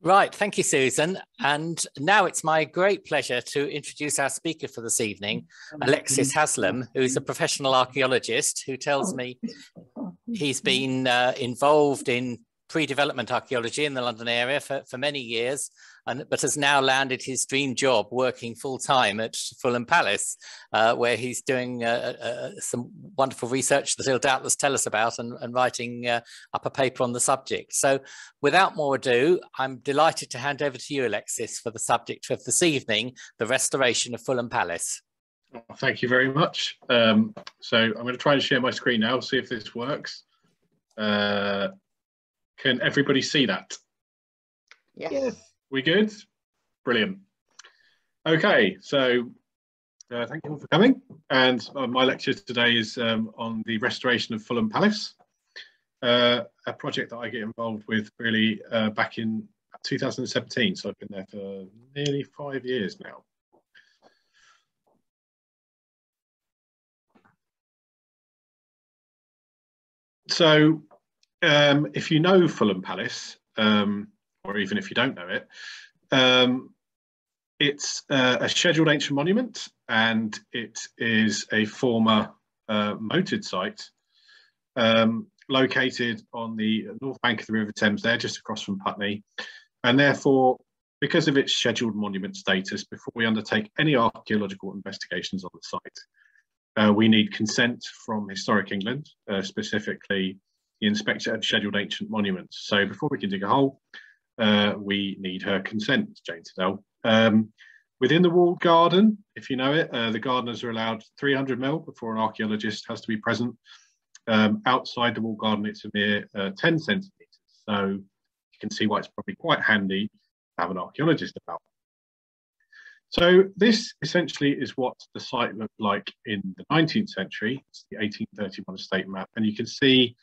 Right, thank you, Susan. And now it's my great pleasure to introduce our speaker for this evening, Alexis Haslam, who is a professional archaeologist who tells me he's been uh, involved in pre-development archaeology in the London area for, for many years, and, but has now landed his dream job working full-time at Fulham Palace, uh, where he's doing uh, uh, some wonderful research that he'll doubtless tell us about and, and writing uh, up a paper on the subject. So without more ado, I'm delighted to hand over to you, Alexis, for the subject of this evening, the restoration of Fulham Palace. Thank you very much. Um, so I'm going to try and share my screen now, see if this works. Can everybody see that? Yes. We good? Brilliant. Okay, so uh, thank you all for coming. And uh, my lecture today is um, on the restoration of Fulham Palace, uh, a project that I get involved with really uh, back in 2017. So I've been there for nearly five years now. So um, if you know Fulham Palace, um, or even if you don't know it, um, it's uh, a scheduled ancient monument and it is a former uh, moated site um, located on the north bank of the River Thames there, just across from Putney. And therefore, because of its scheduled monument status, before we undertake any archaeological investigations on the site, uh, we need consent from Historic England, uh, specifically the Inspector of Scheduled Ancient Monuments. So before we can dig a hole, uh, we need her consent, Jane Sidell. Um, within the walled garden, if you know it, uh, the gardeners are allowed 300 mil before an archaeologist has to be present. Um, outside the walled garden, it's a mere uh, 10 centimetres. So you can see why it's probably quite handy to have an archaeologist about. So this essentially is what the site looked like in the 19th century. It's the 1831 estate map. And you can see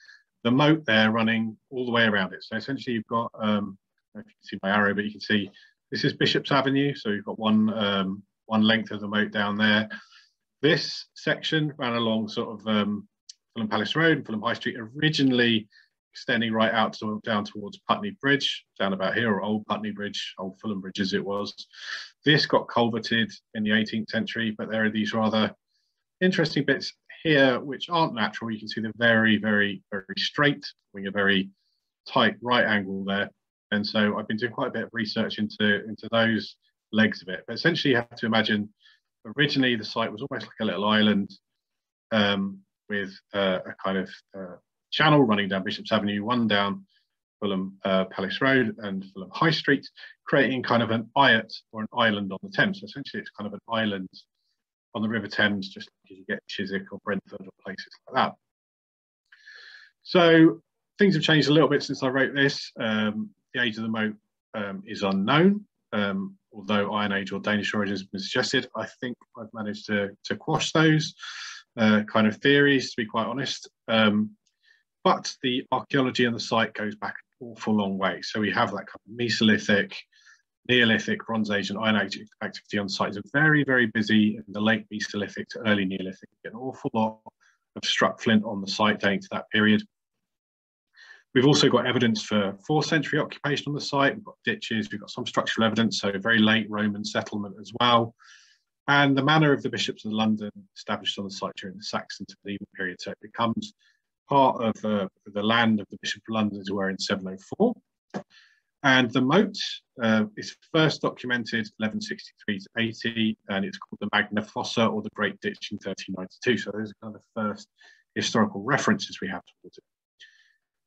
the moat there running all the way around it. So essentially you've got, um, if you can see my arrow, but you can see this is Bishop's Avenue. So you've got one, um, one length of the moat down there. This section ran along sort of um, Fulham Palace Road and Fulham High Street, originally extending right out to, down towards Putney Bridge, down about here, or Old Putney Bridge, Old Fulham Bridge as it was. This got culverted in the 18th century, but there are these rather interesting bits here, which aren't natural, you can see they're very, very, very straight, having a very tight right angle there. And so I've been doing quite a bit of research into, into those legs of it. But essentially you have to imagine originally the site was almost like a little island um, with uh, a kind of uh, channel running down Bishop's Avenue, one down Fulham uh, Palace Road and Fulham High Street, creating kind of an ayot or an island on the Thames. So essentially it's kind of an island on the River Thames, just like you get Chiswick or Brentford or places like that. So things have changed a little bit since I wrote this. Um, the age of the moat um, is unknown, um, although Iron Age or Danish origins have been suggested. I think I've managed to, to quash those uh, kind of theories, to be quite honest. Um, but the archaeology on the site goes back an awful long way. So we have that kind of Mesolithic, Neolithic, Bronze Age, and Iron Age activity on site is very, very busy in the late Mesolithic to early Neolithic. An awful lot of struck flint on the site dating to that period. We've also got evidence for fourth century occupation on the site. We've got ditches, we've got some structural evidence, so very late Roman settlement as well. And the manor of the bishops of London established on the site during the Saxon to medieval period. So it becomes part of uh, the land of the Bishop of London as were in 704. And the moat uh, is first documented 1163 to 80, and it's called the Magna Fossa or the Great Ditch in 1392. So those are kind of the first historical references we have towards it.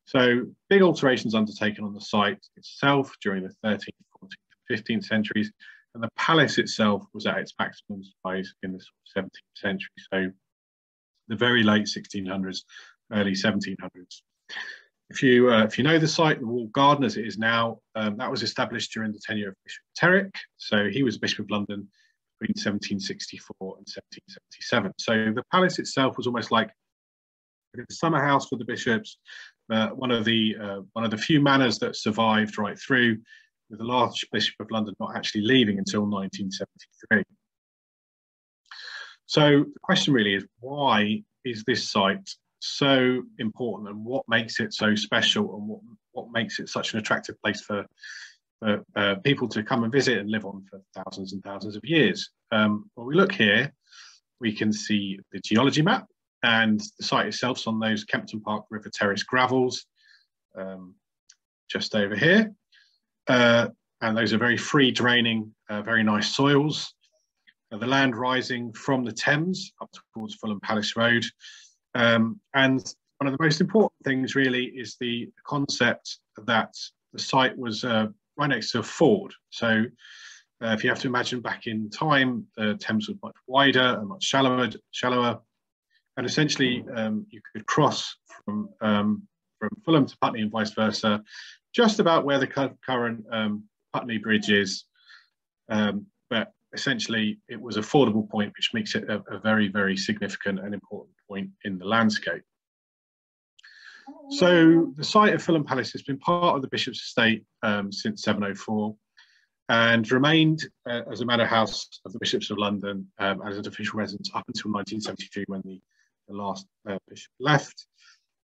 So big alterations undertaken on the site itself during the 13th, 14th, 15th centuries, and the palace itself was at its maximum size in the 17th century. So the very late 1600s, early 1700s. If you, uh, if you know the site, the walled garden as it is now, um, that was established during the tenure of Bishop Terrick. So he was Bishop of London between 1764 and 1777. So the palace itself was almost like a summer house for the bishops, uh, one of the uh, one of the few manors that survived right through, with the last Bishop of London not actually leaving until 1973. So the question really is, why is this site so important and what makes it so special and what, what makes it such an attractive place for for uh, people to come and visit and live on for thousands and thousands of years. Um, when we look here, we can see the geology map and the site itself on those Kempton Park River Terrace gravels um, just over here. Uh, and those are very free draining, uh, very nice soils. Uh, the land rising from the Thames up towards Fulham Palace Road. Um, and one of the most important things really is the concept that the site was uh, right next to a ford. So uh, if you have to imagine back in time, the Thames was much wider and much shallower, shallower and essentially um, you could cross from um, from Fulham to Putney and vice versa, just about where the current um, Putney Bridge is. Um, but essentially, it was a fordable point, which makes it a, a, very, very significant and important point in the landscape. So the site of Fulham Palace has been part of the Bishop's estate um, since 704 and remained uh, as a manor house of the Bishops of London um, as an official residence up until 1973 when the, the last uh, bishop left.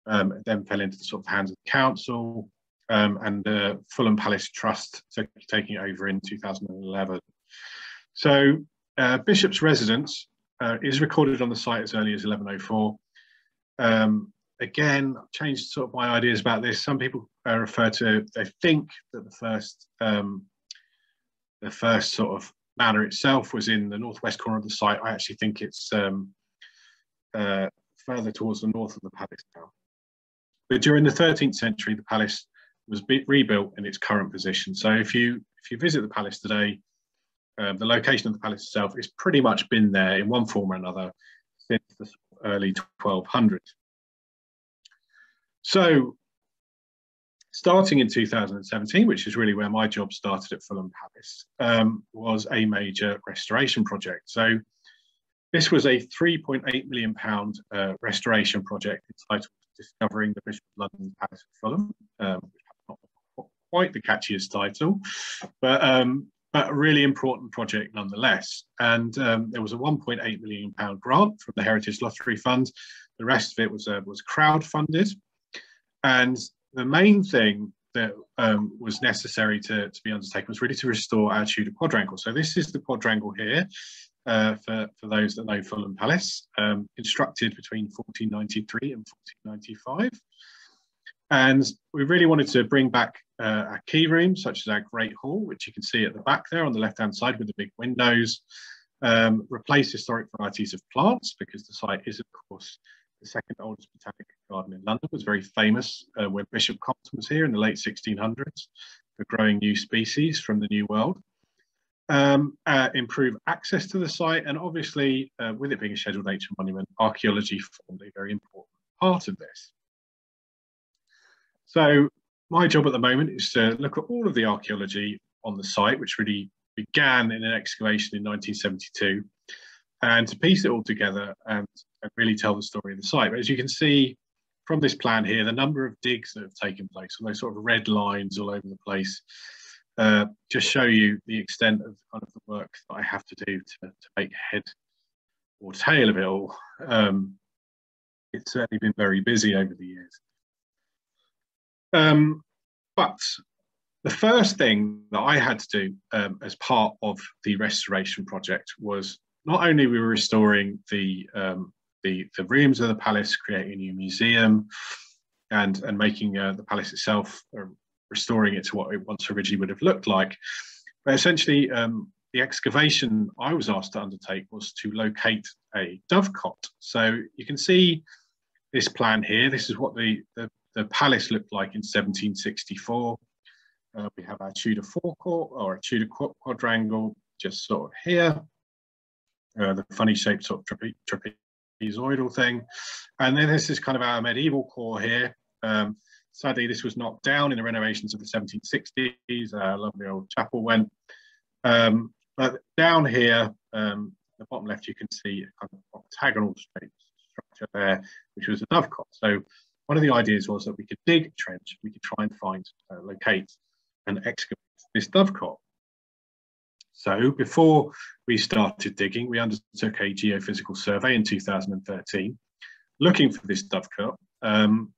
Um, then fell into the sort of hands of the council um, and the Fulham Palace Trust taking it over in 2011. So uh, Bishop's residence uh, is recorded on the site as early as 1104. Um, again, I've changed sort of my ideas about this. Some people uh, refer to, they think that the first, um, the first sort of manor itself was in the northwest corner of the site. I actually think it's um, uh, further towards the north of the palace now. But during the 13th century, the palace was rebuilt in its current position. So if you if you visit the palace today, uh, the location of the palace itself has pretty much been there in one form or another since the early 1200s. So starting in 2017, which is really where my job started at Fulham Palace, um, was a major restoration project. So this was a 3.8 million pound uh, restoration project entitled Discovering the Bishop of London's Palace of Fulham, um, not quite the catchiest title, but um, but a really important project nonetheless. And um, there was a 1.8 million pound grant from the Heritage Lottery Fund. The rest of it was uh, was crowd funded, and the main thing that um, was necessary to, to be undertaken was really to restore our Tudor quadrangle. So this is the quadrangle here uh, for, for those that know Fulham Palace, um, constructed between 1493 and 1495. And we really wanted to bring back uh, our key rooms, such as our Great Hall, which you can see at the back there on the left-hand side with the big windows, um, replace historic varieties of plants, because the site is, of course, the second oldest botanic garden in London, was very famous uh, when Bishop Compton was here in the late 1600s for growing new species from the New World um, uh, improve access to the site, and obviously, uh, with it being a scheduled nature monument, archaeology formed a very important part of this. So my job at the moment is to look at all of the archaeology on the site, which really began in an excavation in 1972, and to piece it all together and, and really tell the story of the site. But as you can see from this plan here, the number of digs that have taken place, and those sort of red lines all over the place, uh, just show you the extent of kind of the work that I have to do to, to make head or tail of it all. Um, it's certainly been very busy over the years. Um, but the first thing that I had to do um, as part of the restoration project was not only we were restoring the, um, the, the rooms of the palace, creating a new museum, and and making uh, the palace itself uh, restoring it to what it once originally would have looked like. But essentially, um, the excavation I was asked to undertake was to locate a dovecot. So you can see this plan here. This is what the, the, the palace looked like in 1764. Uh, we have our Tudor forecourt or a Tudor quadrangle just sort of here. Uh, the funny shaped sort of trape trapezoidal thing. And then this is kind of our medieval core here. Um, Sadly, this was knocked down in the renovations of the 1760s. A lovely old chapel went. Um, but down here, um, the bottom left, you can see a kind of octagonal structure there, which was a dovecot. So one of the ideas was that we could dig a trench, we could try and find, uh, locate and excavate this dovecot. So before we started digging, we undertook a geophysical survey in 2013, looking for this dovecot. Um,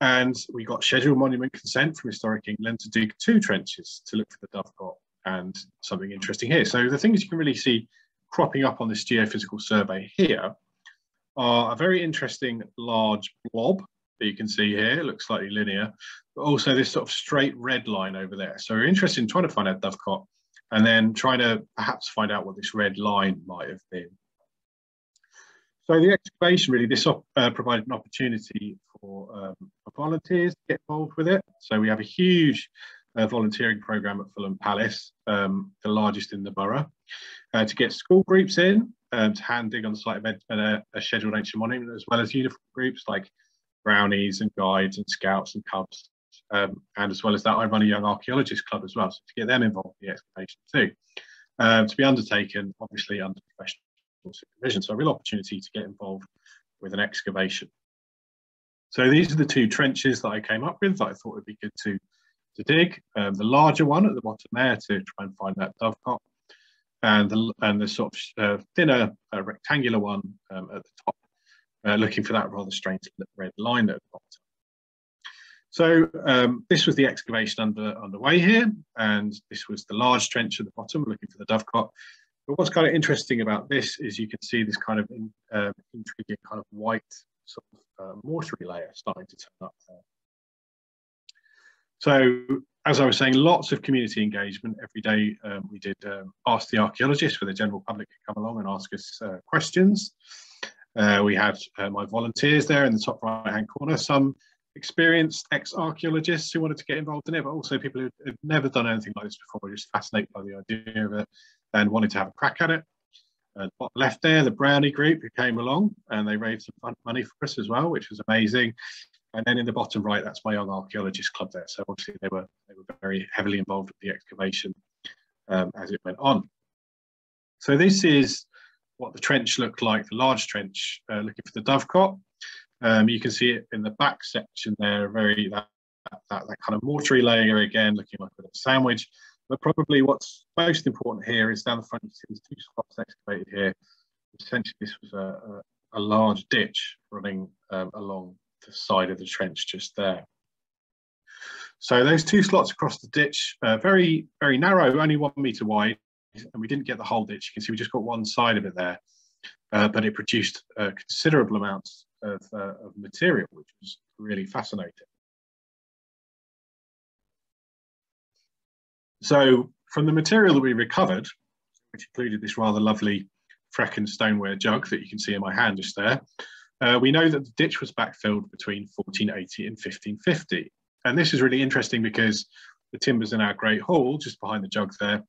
And we got scheduled monument consent from Historic England to dig two trenches to look for the dovecot and something interesting here. So the things you can really see cropping up on this geophysical survey here are a very interesting large blob that you can see here, it looks slightly linear, but also this sort of straight red line over there. So we're interested in trying to find out dovecot and then trying to perhaps find out what this red line might have been. So the excavation really, this uh, provided an opportunity for, um, for, volunteers to get involved with it. So we have a huge uh, volunteering program at Fulham Palace, um, the largest in the borough, uh, to get school groups in um, to hand dig on the site of a, a, scheduled ancient monument, as well as uniform groups like brownies and guides and scouts and cubs, um, and as well as that, I run a young archaeologist club as well, so to get them involved in the excavation too. Um, to be undertaken, obviously under professional supervision. So a real opportunity to get involved with an excavation. So these are the two trenches that I came up with that I thought would be good to, to dig. Um, the larger one at the bottom there to try and find that dovecot, and the, and the sort of uh, thinner uh, rectangular one um, at the top, uh, looking for that rather strange red line at the bottom. So um, this was the excavation under underway here, and this was the large trench at the bottom, looking for the dovecot. But what's kind of interesting about this is you can see this kind of in, uh, intriguing kind of white sort of uh, mortuary layer starting to turn up there. So as I was saying, lots of community engagement. Every day um, we did um, ask the archaeologists for the general public to come along and ask us uh, questions. Uh, we had uh, my volunteers there in the top right hand corner, some experienced ex-archaeologists who wanted to get involved in it, but also people who had never done anything like this before, were just fascinated by the idea of it and wanted to have a crack at it. And left there, the Brownie group who came along and they raised some money for us as well, which was amazing. And then in the bottom right, that's my young archaeologist club there. So obviously they were they were very heavily involved with the excavation um, as it went on. So this is what the trench looked like, the large trench, uh, looking for the dovecot. Um, you can see it in the back section there, very that, that, that kind of mortuary layer again, looking like a sandwich. But probably what's most important here is down the front, you see there's two slots excavated here. Essentially, this was a, a, a large ditch running um, along the side of the trench just there. So those two slots across the ditch, uh, very, very narrow, only one meter wide, and we didn't get the whole ditch. You can see we just got one side of it there, uh, but it produced considerable amounts of, uh, of material, which was really fascinating. So from the material that we recovered, which included this rather lovely Frechen stoneware jug that you can see in my hand just there, uh, we know that the ditch was backfilled between 1480 and 1550. And this is really interesting because the timbers in our Great Hall, just behind the jug there,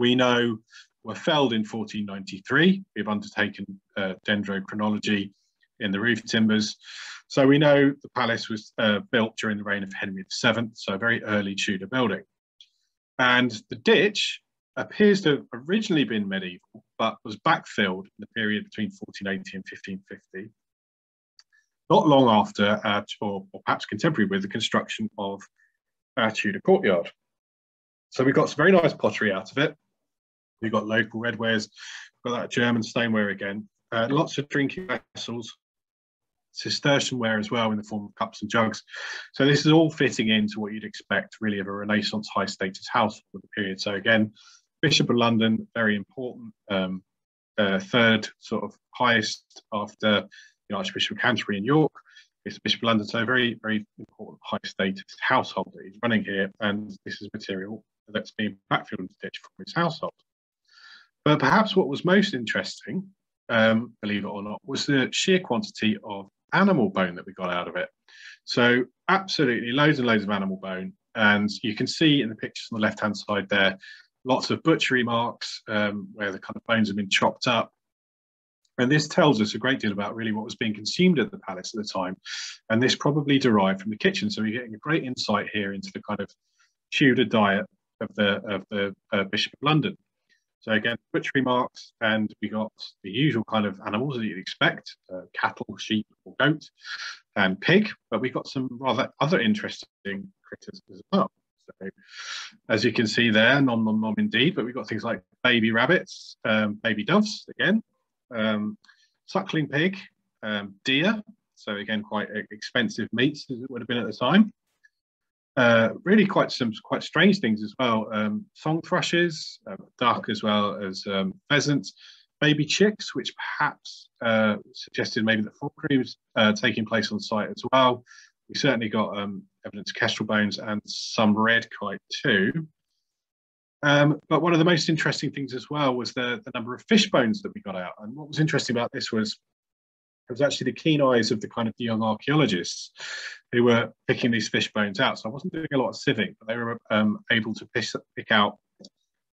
we know were felled in 1493. We've undertaken uh, dendrochronology in the roof timbers. So we know the palace was uh, built during the reign of Henry VII, so a very early Tudor building. And the ditch appears to have originally been medieval, but was backfilled in the period between 1480 and 1550, not long after, uh, or, or, perhaps contemporary with the construction of our Tudor courtyard. So we got some very nice pottery out of it. We got local redwares, got that German stoneware again, uh, lots of drinking vessels, Cistercian ware as well in the form of cups and jugs. So this is all fitting into what you'd expect really of a Renaissance high status house for the period. So again, Bishop of London, very important, um, uh, third sort of highest after the Archbishop of Canterbury in York. It's Bishop of London, so very, very important high status household that he's running here. And this is material that's being backfilled into ditch from his household. But perhaps what was most interesting, um, believe it or not, was the sheer quantity of animal bone that we got out of it. So absolutely loads and loads of animal bone. And you can see in the pictures on the left-hand side there, lots of butchery marks um, where the kind of bones have been chopped up. And this tells us a great deal about really what was being consumed at the palace at the time. And this probably derived from the kitchen. So we're getting a great insight here into the kind of Tudor diet of the, of the uh, Bishop of London. So again, butchery marks, and we got the usual kind of animals that you'd expect, uh, cattle, sheep or goat, and pig, but we've got some rather other interesting critters as well. So as you can see there, nom nom nom indeed, but we've got things like baby rabbits, um, baby doves again, um, suckling pig, um, deer, So again, quite expensive meats as it would have been at the time. Uh, really quite some quite strange things as well. Um, song thrushes, uh, duck as well as um, pheasants, baby chicks, which perhaps uh, suggested maybe the falconry was uh, taking place on site as well. We certainly got um, evidence of kestrel bones and some red kite too. Um, but one of the most interesting things as well was the, the number of fish bones that we got out. And what was interesting about this was it was actually the keen eyes of the kind of young archaeologists who were picking these fish bones out. So I wasn't doing a lot of sieving, but they were um, able to pick, pick, out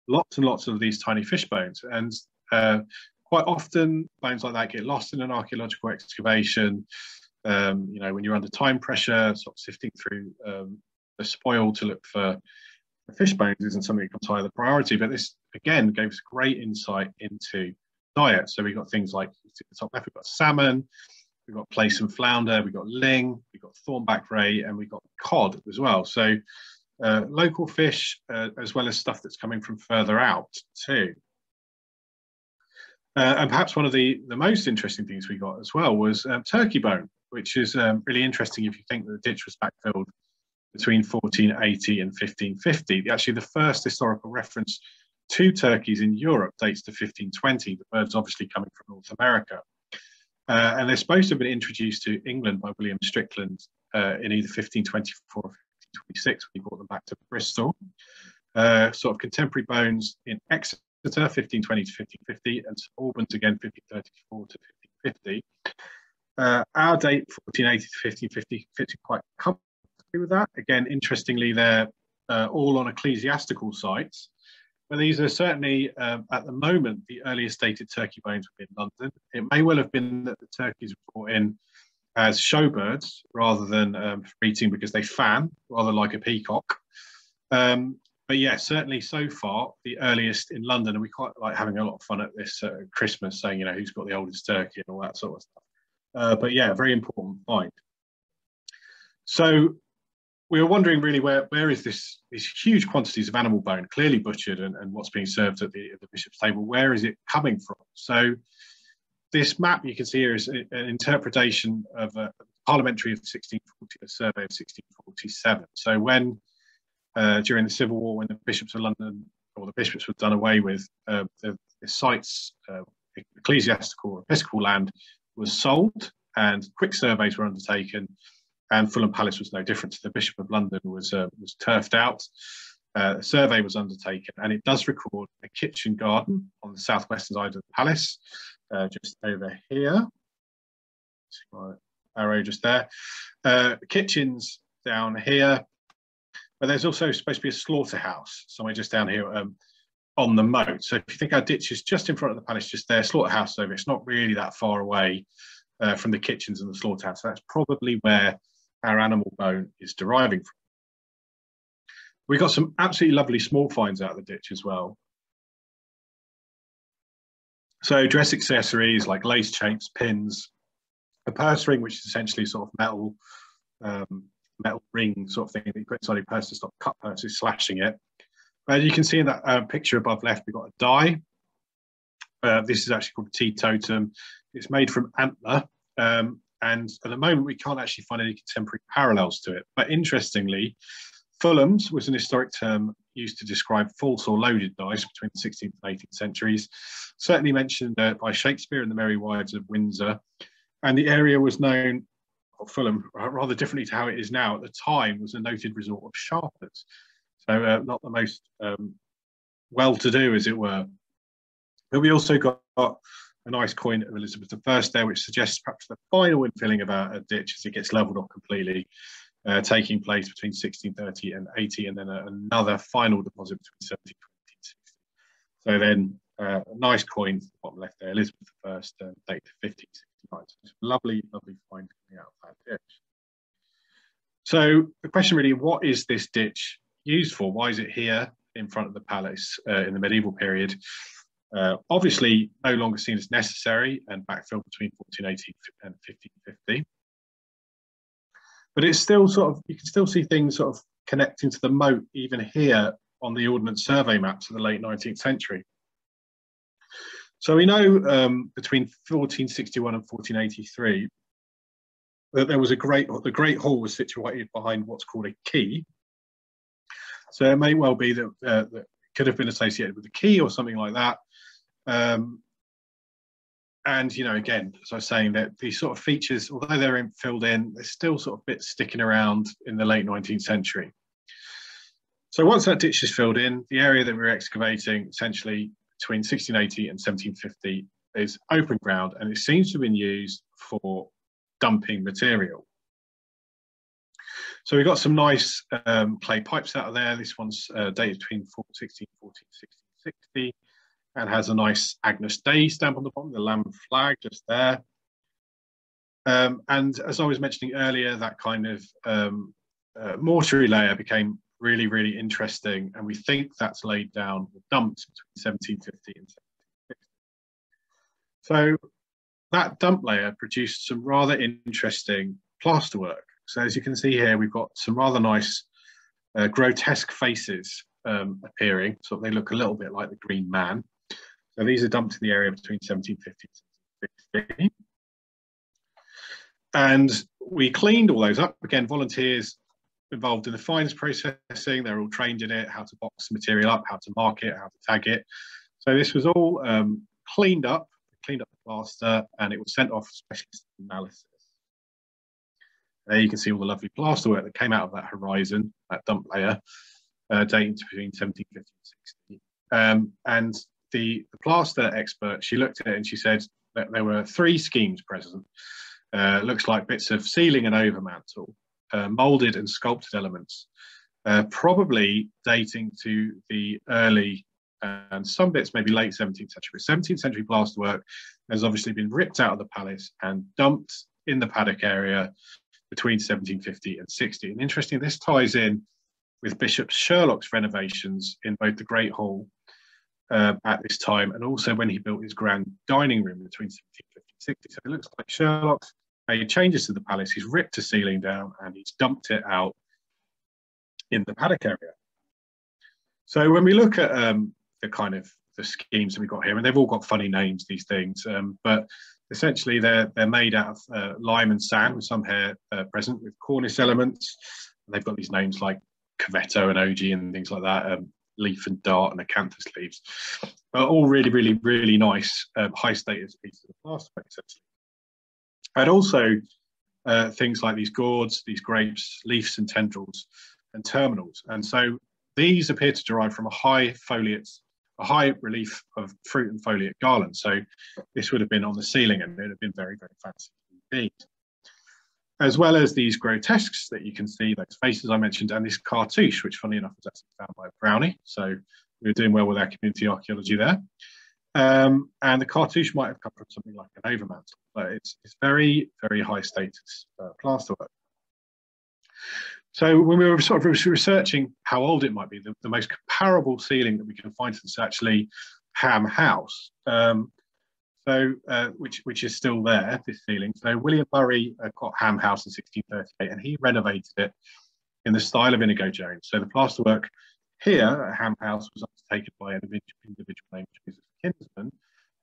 lots and lots of these tiny fish bones. And uh, quite often, bones like that get lost in an archaeological excavation. Um, you know, when you're under time pressure, sort of sifting through um, the spoil to look for fish bones isn't something that becomes high the priority, but this again gave us great insight into diet. So we got things like top left, we've got salmon, we've got plaice and flounder, we've got ling, we've got thornback ray, and we've got cod as well. So uh, local fish, uh, as well as stuff that's coming from further out too. Uh, and perhaps one of the, the most interesting things we got as well was um, turkey bone, which is um, really interesting if you think that the ditch was backfilled between 1480 and 1550. Actually, the first historical reference to turkeys in Europe dates to 1520, the birds obviously coming from North America. Uh, and they're supposed to have been introduced to England by William Strickland uh, in either 1524 or 1526 when he brought them back to Bristol. Uh, sort of contemporary bones in Exeter, 1520 to 1550, and St Albans again, 1534 to 1550. Uh, our date, 1480 to 1550, fits quite comfortably with that. Again, interestingly, they're uh, all on ecclesiastical sites. But these are certainly, um, at the moment, the earliest dated turkey bones in London. It may well have been that the turkeys were brought in as showbirds rather than um, for eating because they fan, rather like a peacock. Um, but yeah, certainly so far, the earliest in London, and we quite like having a lot of fun at this uh, Christmas, saying, you know, who's got the oldest turkey and all that sort of stuff. Uh, but yeah, very important find. So we were wondering really where where is this these huge quantities of animal bone clearly butchered and, and what's being served at the, at the bishop's table? Where is it coming from? So this map you can see here is an interpretation of a parliamentary of 1640 a survey of 1647 so when uh, during the civil war when the bishops of london or the bishops were done away with uh, the, the, sites uh, ecclesiastical or episcopal land was sold and quick surveys were undertaken and Fulham Palace was no different. The Bishop of London was uh, was turfed out. Uh, a survey was undertaken, and it does record a kitchen garden on the southwestern side of the palace, uh, just over here. my arrow just there. Uh, kitchens down here, but there's also supposed to be a slaughterhouse somewhere just down here um, on the moat. So if you think our ditch is just in front of the palace, just there, slaughterhouse over, it's not really that far away uh, from the kitchens and the slaughterhouse. So that's probably where our animal bone is deriving from. We got some absolutely lovely small finds out of the ditch as well. So dress accessories like lace chains, pins, a purse ring, which is essentially sort of metal, um, metal ring sort of thing that you put inside your purse to stop cut purses slashing it. As you can see in that uh, picture above left, we've got a die. Uh, this is actually called a teetotum. It's made from antler, um, and at the moment, we can't actually find any contemporary parallels to it. But interestingly, Fulhams was an historic term used to describe false or loaded dice between the 16th and 18th centuries, certainly mentioned uh, by Shakespeare in the Merry Wives of Windsor. And the area was known, Fulham, rather differently to how it is now at the time, was a noted resort of sharpers. So, uh, not the most um, well to do, as it were. But we also got a nice coin of Elizabeth I there, which suggests perhaps the final infilling of a, a ditch as it gets levelled off completely, uh, taking place between 1630 and 80, and then a, another final deposit between 1720 and 1660. So then uh, a nice coin, bottom left there, Elizabeth I, uh, date 1569. So lovely, lovely find coming out of that ditch. So the question really, what is this ditch used for? Why is it here in front of the palace uh, in the medieval period? Uh, obviously, no longer seen as necessary and backfilled between 1480 and 1550. But it's still sort of, you can still see things sort of connecting to the moat even here on the Ordnance Survey maps of the late 19th century. So we know um, between 1461 and 1483, that there was a great, the Great Hall was situated behind what's called a quay. So it may well be that, uh, that could have been associated with a key or something like that. Um, and you know, again, as I was saying, that these sort of features, although they're in, filled in, they're still sort of bits sticking around in the late 19th century. So once that ditch is filled in, the area that we're excavating, essentially between 1680 and 1750, is open ground, and it seems to have been used for dumping material. So we've got some nice um, clay pipes out of there. This one's uh, dated between 1640 and 1660 and has a nice Agnus Dei stamp on the bottom, the lamb flag just there. Um, and as I was mentioning earlier, that kind of um, uh, mortuary layer became really, really interesting. And we think that's laid down or dumped between 1750 and 1760. So that dump layer produced some rather interesting plasterwork. So as you can see here, we've got some rather nice uh, grotesque faces um, appearing. So they look a little bit like the Green Man. So these are dumped in the area between 1750 and 1760. And we cleaned all those up. Again, volunteers involved in the fines processing. They're all trained in it, how to box the material up, how to mark it, how to tag it. So this was all um, cleaned up, cleaned up the plaster, and it was sent off for specialist analysis. There you can see all the lovely plasterwork that came out of that horizon, that dump layer, uh, dating to between 1750 and 60. Um, and the, the plaster expert, she looked at it and she said that there were three schemes present. Uh, looks like bits of ceiling and overmantel, uh, molded and sculpted elements, uh, probably dating to the early and some bits maybe late 17th century. 17th century plasterwork has obviously been ripped out of the palace and dumped in the paddock area between 1750 and 60. And interesting, this ties in with Bishop Sherlock's renovations in both the Great Hall uh, at this time and also when he built his grand dining room between 1750 and 60. So it looks like Sherlock's made changes to the palace, he's ripped the ceiling down and he's dumped it out in the paddock area. So when we look at um, the kind of the schemes that we've got here, and they've all got funny names, these things, um, but essentially they're they're made out of uh, lime and sand with some hair uh, present with cornice elements. And they've got these names like Cavetto and ogee and things like that, um, leaf and dart and acanthus leaves. Uh, all really, really, really nice um, high status pieces of plaster. And also uh, things like these gourds, these grapes, leaves and tendrils, and terminals. And so these appear to derive from a high foliate a high relief of fruit and foliate garland. So this would have been on the ceiling and it would have been very, very fancy indeed. As well as these grotesques that you can see, those faces I mentioned, and this cartouche, which funny enough was actually found by Brownie. So we are doing well with our community archaeology there. Um, and the cartouche might have come from something like an overmantel, but it's, it's very, very high status uh, plasterwork. So when we were sort of researching how old it might be, the, the most comparable ceiling that we can find is actually Ham House. Um, so uh, which which is still there, this ceiling. So William Murray uh, got Ham House in 1638, and he renovated it in the style of Inigo Jones. So the plasterwork here at Ham House was undertaken by an individual named Joseph Kinsman.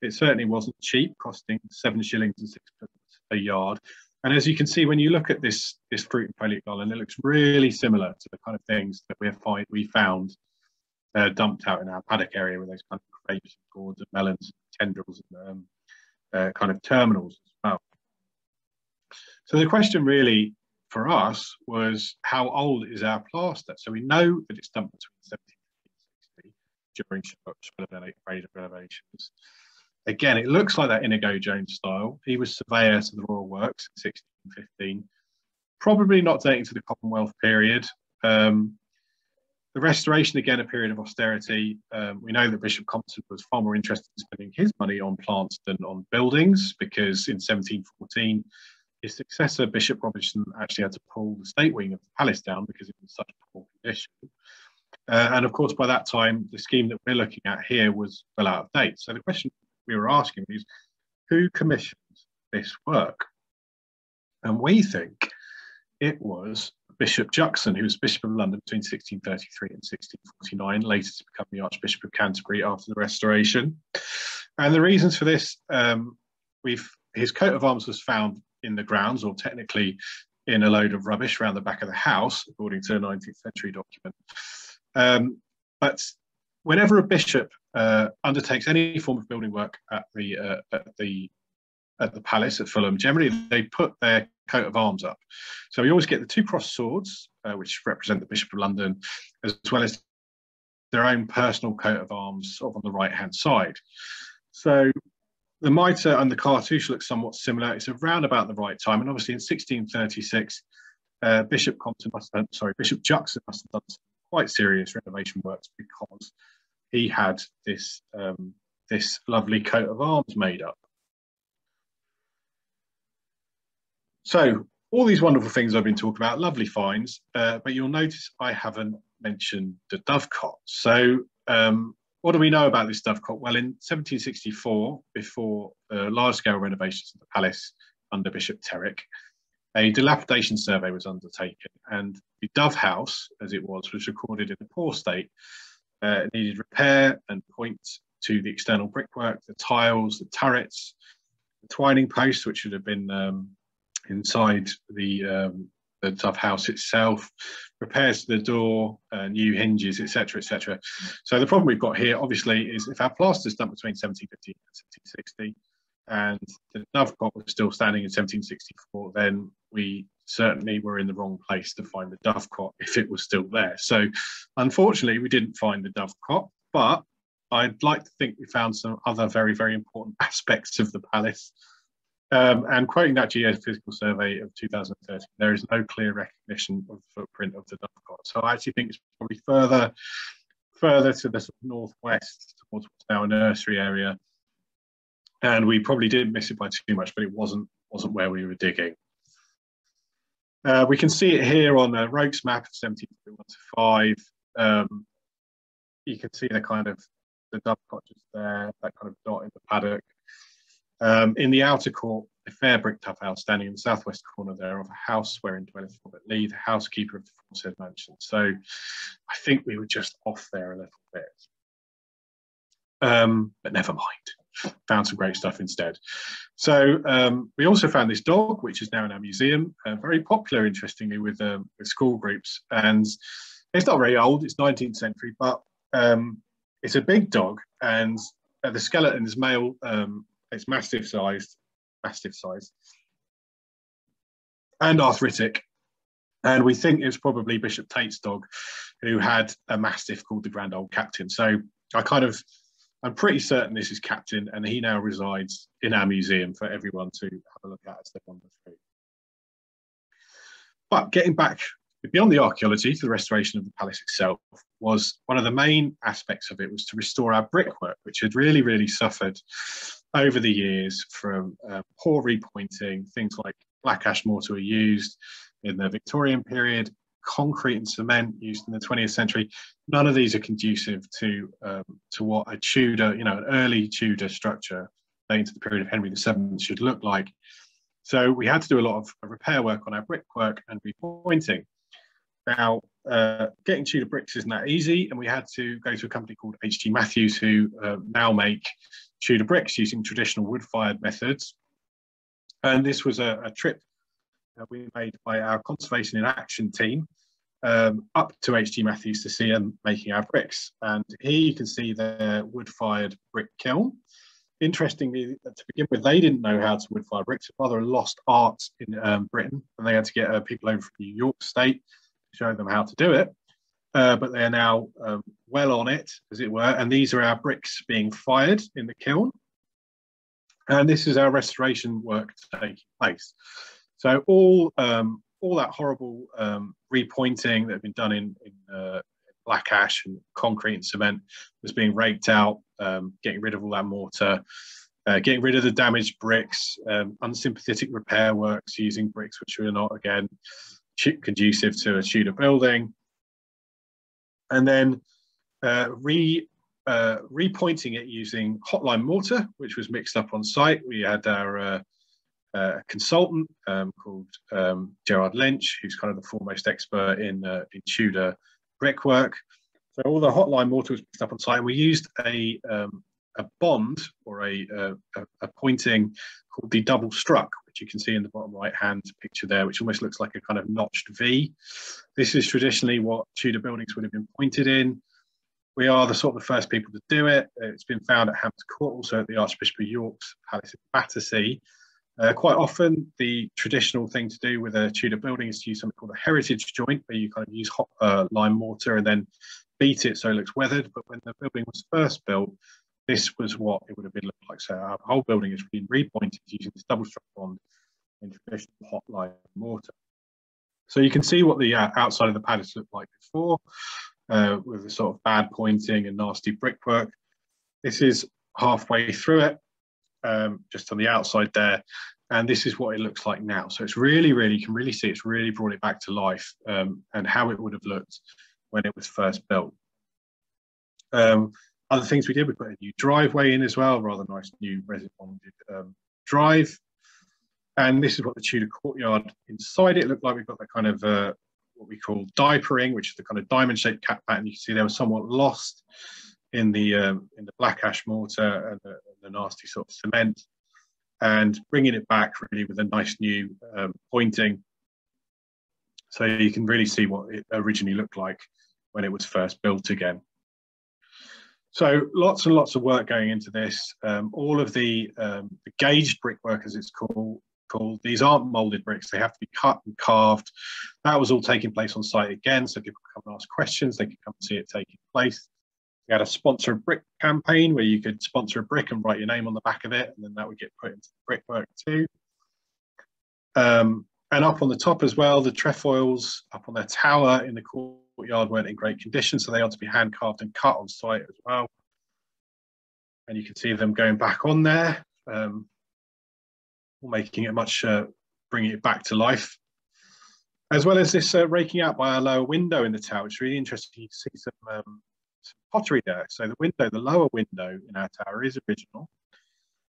It certainly wasn't cheap, costing seven shillings and sixpence a yard, and as you can see, when you look at this, this fruit and foliate garland, it looks really similar to the kind of things that we find we found uh, dumped out in our paddock area with those kind of grapes and gourds and melons, and tendrils and um, uh, kind of terminals as well. So the question really for us was how old is our plaster? So we know that it's dumped between 1750 and 60 during renovations. Again, it looks like that Inigo Jones style. He was surveyor to the Royal Works in 1615, probably not dating to the Commonwealth period. Um, the Restoration, again, a period of austerity. Um, we know that Bishop Compton was far more interested in spending his money on plants than on buildings because in 1714, his successor, Bishop Robinson, actually had to pull the state wing of the palace down because it was in such poor condition. Uh, and of course, by that time, the scheme that we're looking at here was well out of date. So the question we were asking is who commissioned this work? And we think it was Bishop Juxon, who was Bishop of London between 1633 and 1649, later to become the Archbishop of Canterbury after the Restoration. And the reasons for this, um, we've his coat of arms was found in the grounds, or technically in a load of rubbish around the back of the house, according to a 19th century document. Um, but whenever a bishop uh, undertakes any form of building work at the uh, at the at the palace at Fulham, generally they put their coat of arms up. So we always get the two cross swords, uh, which represent the Bishop of London, as well as their own personal coat of arms, sort of on the right hand side. So the mitre and the cartouche look somewhat similar. It's around about the right time, and obviously in 1636, uh, Bishop Compton must have, sorry, Bishop Juxon must have done quite serious renovation works because he had this um, this lovely coat of arms made up. So all these wonderful things I've been talking about, lovely finds, uh, but you'll notice I haven't mentioned the dovecot. So um, what do we know about this dovecot? Well, in 1764, before the large-scale renovations of the palace under Bishop Terrick, a dilapidation survey was undertaken, and the Dove House, as it was, was recorded in a poor state. Uh, it needed repair and points to the external brickwork, the tiles, the turrets, the twining posts, which should have been um, inside the um, the Dove House itself, repairs to the door, uh, new hinges, etc., etc. So the problem we've got here, obviously, is if our plaster is done between 1750 and 1760, and the dovecot was still standing in 1764, then we certainly were in the wrong place to find the dovecot if it was still there. So unfortunately, we didn't find the dovecot, but I'd like to think we found some other very, very important aspects of the palace um, and quoting that geophysical survey of 2013, there is no clear recognition of the footprint of the dovecot. So I actually think it's probably further, further to the sort of northwest towards what's now a nursery area. And we probably didn't miss it by too much, but it wasn't wasn't where we were digging. Uh, we can see it here on the Rocque's map of 1715. Um, you can see the kind of the dovecot just there, that kind of dot in the paddock. Um, in the outer court, a fair brick tough house standing in the southwest corner there of a house wherein dwelleth Robert Lee, the housekeeper of the aforesaid mansion. So I think we were just off there a little bit. Um, but never mind. Found some great stuff instead. So um, we also found this dog, which is now in our museum, uh, very popular, interestingly, with, um, with school groups. And it's not very old, it's 19th century, but um, it's a big dog. And uh, the skeleton is male um, it's massive sized, massive sized, and arthritic. And we think it's probably Bishop Tait's dog who had a mastiff called the Grand Old Captain. So I kind of, I'm pretty certain this is Captain, and he now resides in our museum for everyone to have a look at as they wander through. But getting back beyond the archaeology to the restoration of the palace itself was one of the main aspects of it was to restore our brickwork, which had really, really suffered over the years from uh, poor repointing, things like black ash mortar were used in the Victorian period, concrete and cement used in the 20th century. None of these are conducive to um, to what a Tudor, you know, an early Tudor structure dating to the period of Henry VII should look like. So we had to do a lot of repair work on our brickwork and repointing. Now, uh, getting Tudor bricks isn't that easy, and we had to go to a company called H.G. Matthews, who uh, now make Tudor bricks using traditional wood-fired methods. And this was a, a trip that we made by our Conservation in Action team um, up to H.G. Matthews to see them making our bricks. And here you can see their wood-fired brick kiln. Interestingly, to begin with, they didn't know how to wood-fire bricks. It's rather a lost art in um, Britain, and they had to get uh, people over from New York State to show them how to do it. Uh, but they're now um, well on it, as it were. And these are our bricks being fired in the kiln. And this is our restoration work taking place. So all um, all that horrible um, repointing that had been done in, in uh, black ash and concrete and cement was being raked out, um, getting rid of all that mortar, uh, getting rid of the damaged bricks, um, unsympathetic repair works using bricks which were not, again, conducive to a Tudor building. And then uh, re, uh, repointing it using hot lime mortar, which was mixed up on site. We had our uh, uh consultant um, called um, Gerard Lynch, who's kind of the foremost expert in, uh, in Tudor brickwork. So all the hot lime mortar was mixed up on site, and we used a um, a bond or a, a, a, pointing called the double struck, which you can see in the bottom right hand picture there, which almost looks like a kind of notched V. This is traditionally what Tudor buildings would have been pointed in. We are the sort of the first people to do it. It's been found at Hampton Court, also at the Archbishop of York's Palace of Battersea. Uh, quite often, the traditional thing to do with a Tudor building is to use something called a heritage joint, where you kind of use hot uh, lime mortar and then beat it so it looks weathered. But when the building was first built, this was what it would have been like. So our whole building has been repointed using this double structure bond in traditional hot lime mortar. So you can see what the uh, outside of the palace looked like before, uh, with the sort of bad pointing and nasty brickwork. This is halfway through it, um, just on the outside there. And this is what it looks like now. So it's really, really, you can really see it's really brought it back to life um, and how it would have looked when it was first built. Um, other things we did, we put a new driveway in as well, rather nice new bonded um, drive. And this is what the Tudor courtyard inside it looked like. We've got that kind of uh, what we call diapering, which is the kind of diamond shaped cap pattern. You can see they were somewhat lost in the um, in the black ash mortar and the, the, nasty sort of cement, and bringing it back really with a nice new um, pointing. So you can really see what it originally looked like when it was first built again. So lots and lots of work going into this. Um, all of the, um, the gauged brickwork, as it's called, called, these aren't molded bricks. They have to be cut and carved. That was all taking place on site again, so people come and ask questions. They could come and see it taking place. We had a sponsor a brick campaign where you could sponsor a brick and write your name on the back of it, and then that would get put into the brickwork too. Um, and up on the top as well, the trefoils up on their tower in the courtyard weren't in great condition, so they had to be hand carved and cut on site as well. And you can see them going back on there, um, making it much, uh, bringing it back to life. As well as this uh, raking out by a lower window in the tower, it's really interesting. You see some, um, some pottery there. So the window, the lower window in our tower is original.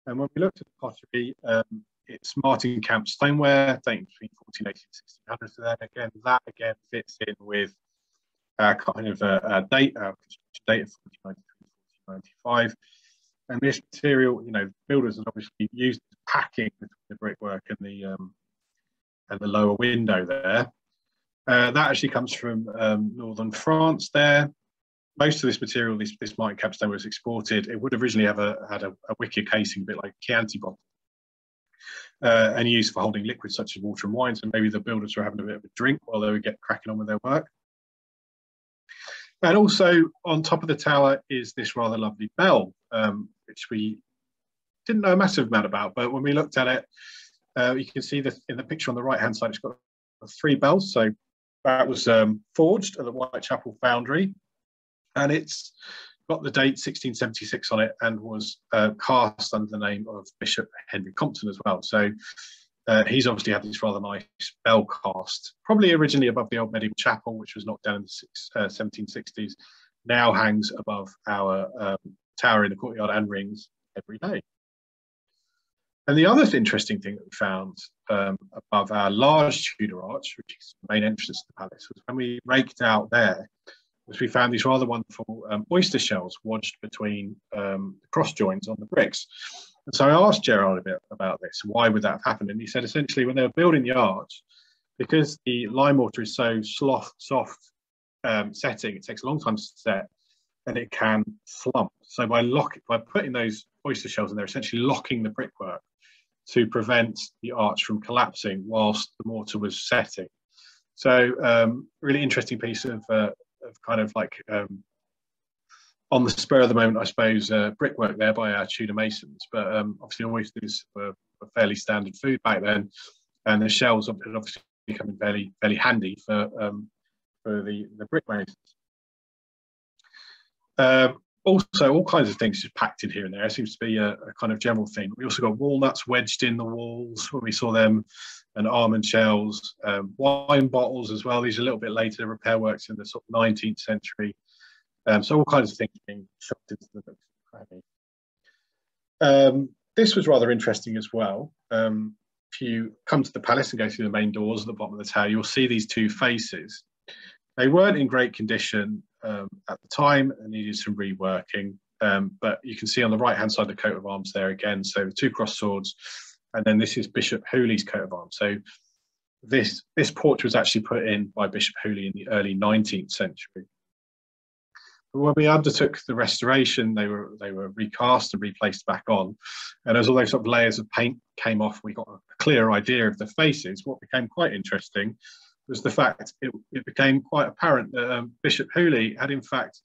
And when we looked at the pottery, um, it's Martincamp stoneware dating between 1480 and 1600. So then again, that again fits in with our kind of uh, our date, construction date of 1493 1495. And this material, you know, builders have obviously used packing between the brickwork and the um, and the lower window there. Uh, that actually comes from um, northern France there. Most of this material, this, this Martincamp stone was exported. It would originally have a, had a, a wicker casing, a bit like Chianti bottle uh, and used for holding liquids such as water and wine. So maybe the builders were having a bit of a drink while they were get cracking on with their work. And also on top of the tower is this rather lovely bell, um, which we didn't know a massive amount about, but when we looked at it, uh, you can see that in the picture on the right hand side, it's got three bells. So that was um, forged at the Whitechapel Foundry, and it's got the date 1676 on it and was uh, cast under the name of Bishop Henry Compton as well. So uh, he's obviously had this rather nice bell cast, probably originally above the old medieval chapel, which was knocked down in the six, uh, 1760s, now hangs above our um, tower in the courtyard and rings every day. And the other interesting thing that we found um, above our large Tudor arch, which is the main entrance to the palace, was when we raked out there, was we found these rather wonderful um, oyster shells lodged between um, the cross joints on the bricks. And so I asked Gerard a bit about this. Why would that have happened? And he said essentially when they were building the arch, because the lime mortar is so soft, soft um, setting, it takes a long time to set, and it can slump. So by lock, by putting those oyster shells in there, essentially locking the brickwork to prevent the arch from collapsing whilst the mortar was setting. So um, really interesting piece of uh, of kind of like um, on the spur of the moment, I suppose, uh, brickwork there by our Tudor masons. But um, obviously, oysters were, were fairly standard food back then, and the shells obviously becoming fairly fairly handy for um, for the the brick masons. Um, also, all kinds of things just packed in here and there. It seems to be a, a, kind of general thing. We also got walnuts wedged in the walls when we saw them, and almond shells, um, wine bottles as well. These are a little bit later, repair works in the sort of 19th century. Um, so all kinds of things being shoved into the books. Um, this was rather interesting as well. Um, if you come to the palace and go through the main doors at the bottom of the tower, you'll see these two faces. They weren't in great condition um, at the time and needed some reworking. Um, but you can see on the right hand side the coat of arms there again. So the two cross swords and then this is Bishop Hooley's coat of arms. So this this porch was actually put in by Bishop Hooley in the early 19th century. When we undertook the restoration, they were they were recast and replaced back on, and as all those sort of layers of paint came off, we got a clear idea of the faces. What became quite interesting was the fact it, it became quite apparent that um, Bishop Hooley had in fact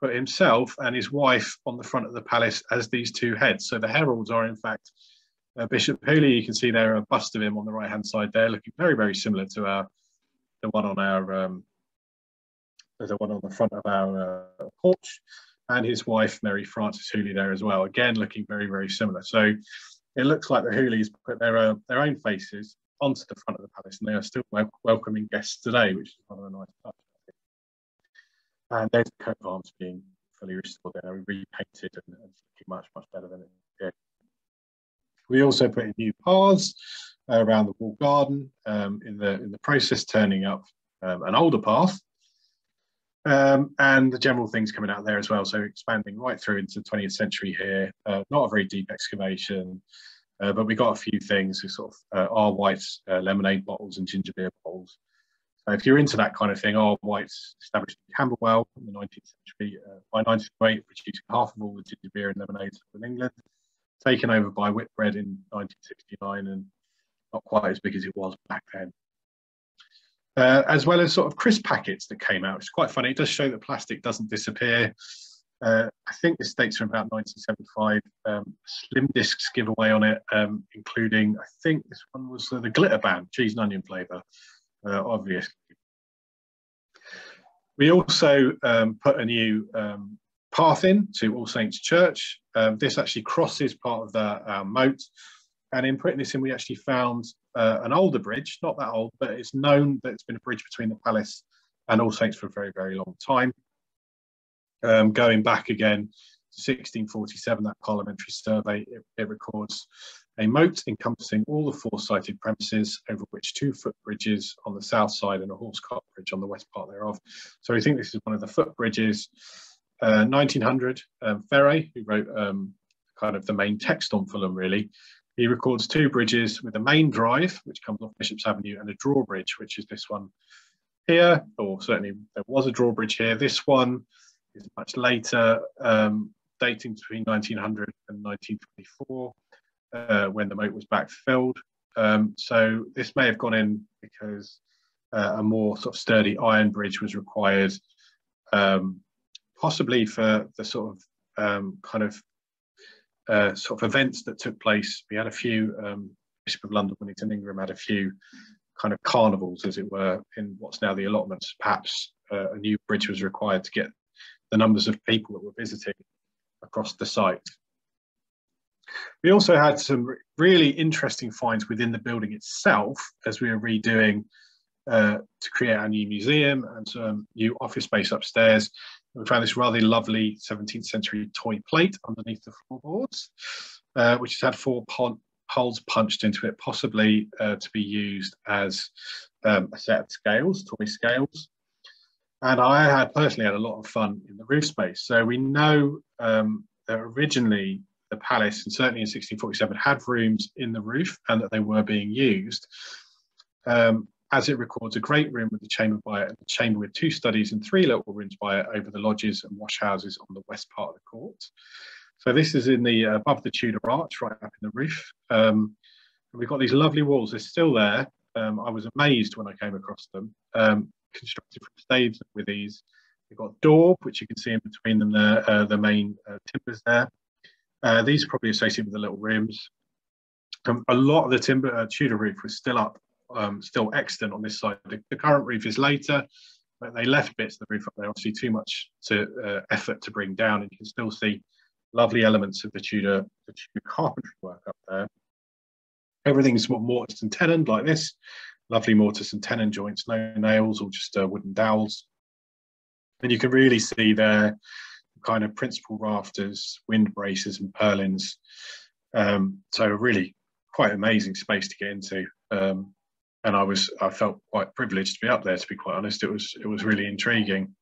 put himself and his wife on the front of the palace as these two heads. So the heralds are in fact uh, Bishop Hooley. You can see there a bust of him on the right hand side there, looking very very similar to our the one on our um, the one on the front of our uh, porch, and his wife Mary Frances Hooley there as well. Again, looking very very similar. So it looks like the Hooleys put their uh, their own faces onto the front of the palace, and they are still wel welcoming guests today, which is one of the nice touches. And there's the coat of arms being fully restored there, repainted and, and looking much, much better than it did. We also put in new paths uh, around the wall garden um, in the in the process, turning up um, an older path. Um, and the general things coming out there as well. So expanding right through into the 20th century here, uh, not a very deep excavation, uh, but we got a few things, sort of uh, R. White's uh, lemonade bottles and ginger beer bottles. So if you're into that kind of thing, R. White's established in Camberwell in the 19th century. Uh, by 1908, producing half of all the ginger beer and lemonades in England, taken over by Whitbread in 1969 and not quite as big as it was back then. Uh, as well as sort of crisp packets that came out. It's quite funny. It does show that plastic doesn't disappear. Uh, I think this dates from about 1975. Um, slim discs giveaway on it, um, including, I think this one was uh, the glitter band, cheese and onion flavour, uh, obviously. We also um, put a new um, path in to All Saints Church. Um, this actually crosses part of the moat. And in putting this in, we actually found uh, an older bridge, not that old, but it's known that it's been a bridge between the palace and All Saints for a very, very long time. Um, going back again to 1647, that parliamentary survey, it, it records a moat encompassing all the four-sided premises over which two footbridges on the south side and a horse cart bridge on the west part thereof. So we think this is one of the footbridges. Uh, 1900, um, Fèret, who wrote um, kind of the main text on Fulham really, he records two bridges with a main drive, which comes off Bishop's Avenue, and a drawbridge, which is this one here, or certainly there was a drawbridge here. This one is much later, um, dating between 1900 and 1924, uh, when the moat was backfilled. Um, so this may have gone in because uh, a more sort of sturdy iron bridge was required, um, possibly for the sort of um, kind of uh, sort of events that took place. We had a few, um, Bishop of London, Winnington Ingram had a few kind of carnivals, as it were, in what's now the allotments. Perhaps uh, a new bridge was required to get the numbers of people that were visiting across the site. We also had some really interesting finds within the building itself as we were redoing uh, to create our new museum and some new office space upstairs. We found this rather lovely 17th century toy plate underneath the floorboards, uh, which has had four holes punched into it, possibly uh, to be used as um, a set of scales, toy scales. And I had personally had a lot of fun in the roof space. So we know um, that originally the palace, and certainly in 1647, had rooms in the roof and that they were being used. Um, as it records a great room with the chamber by it a chamber with two studies and three little rooms by it over the lodges and washhouses on the west part of the court. So this is in the uh, above the Tudor arch, right up in the roof. Um, we've got these lovely walls. They're still there. Um, I was amazed when I came across them. Um, constructed from staves with these. We've got daub, which you can see in between them, the, uh, the main uh, timbers there. Uh, these are probably associated with the little rooms. Um, a lot of the timber uh, Tudor roof was still up, um, still extant on this side. The, the, current roof is later, but they left bits of the roof up there. Obviously, too much to uh, effort to bring down, and you can still see lovely elements of the Tudor, the Tudor carpentry work up there. Everything's mortised and tenoned like this lovely mortise and tenon joints, no nails or just uh, wooden dowels. And you can really see there kind of principal rafters, wind braces and purlins. Um, so really quite amazing space to get into. Um, and I was I felt quite privileged to be up there to be quite honest. It was it was really intriguing.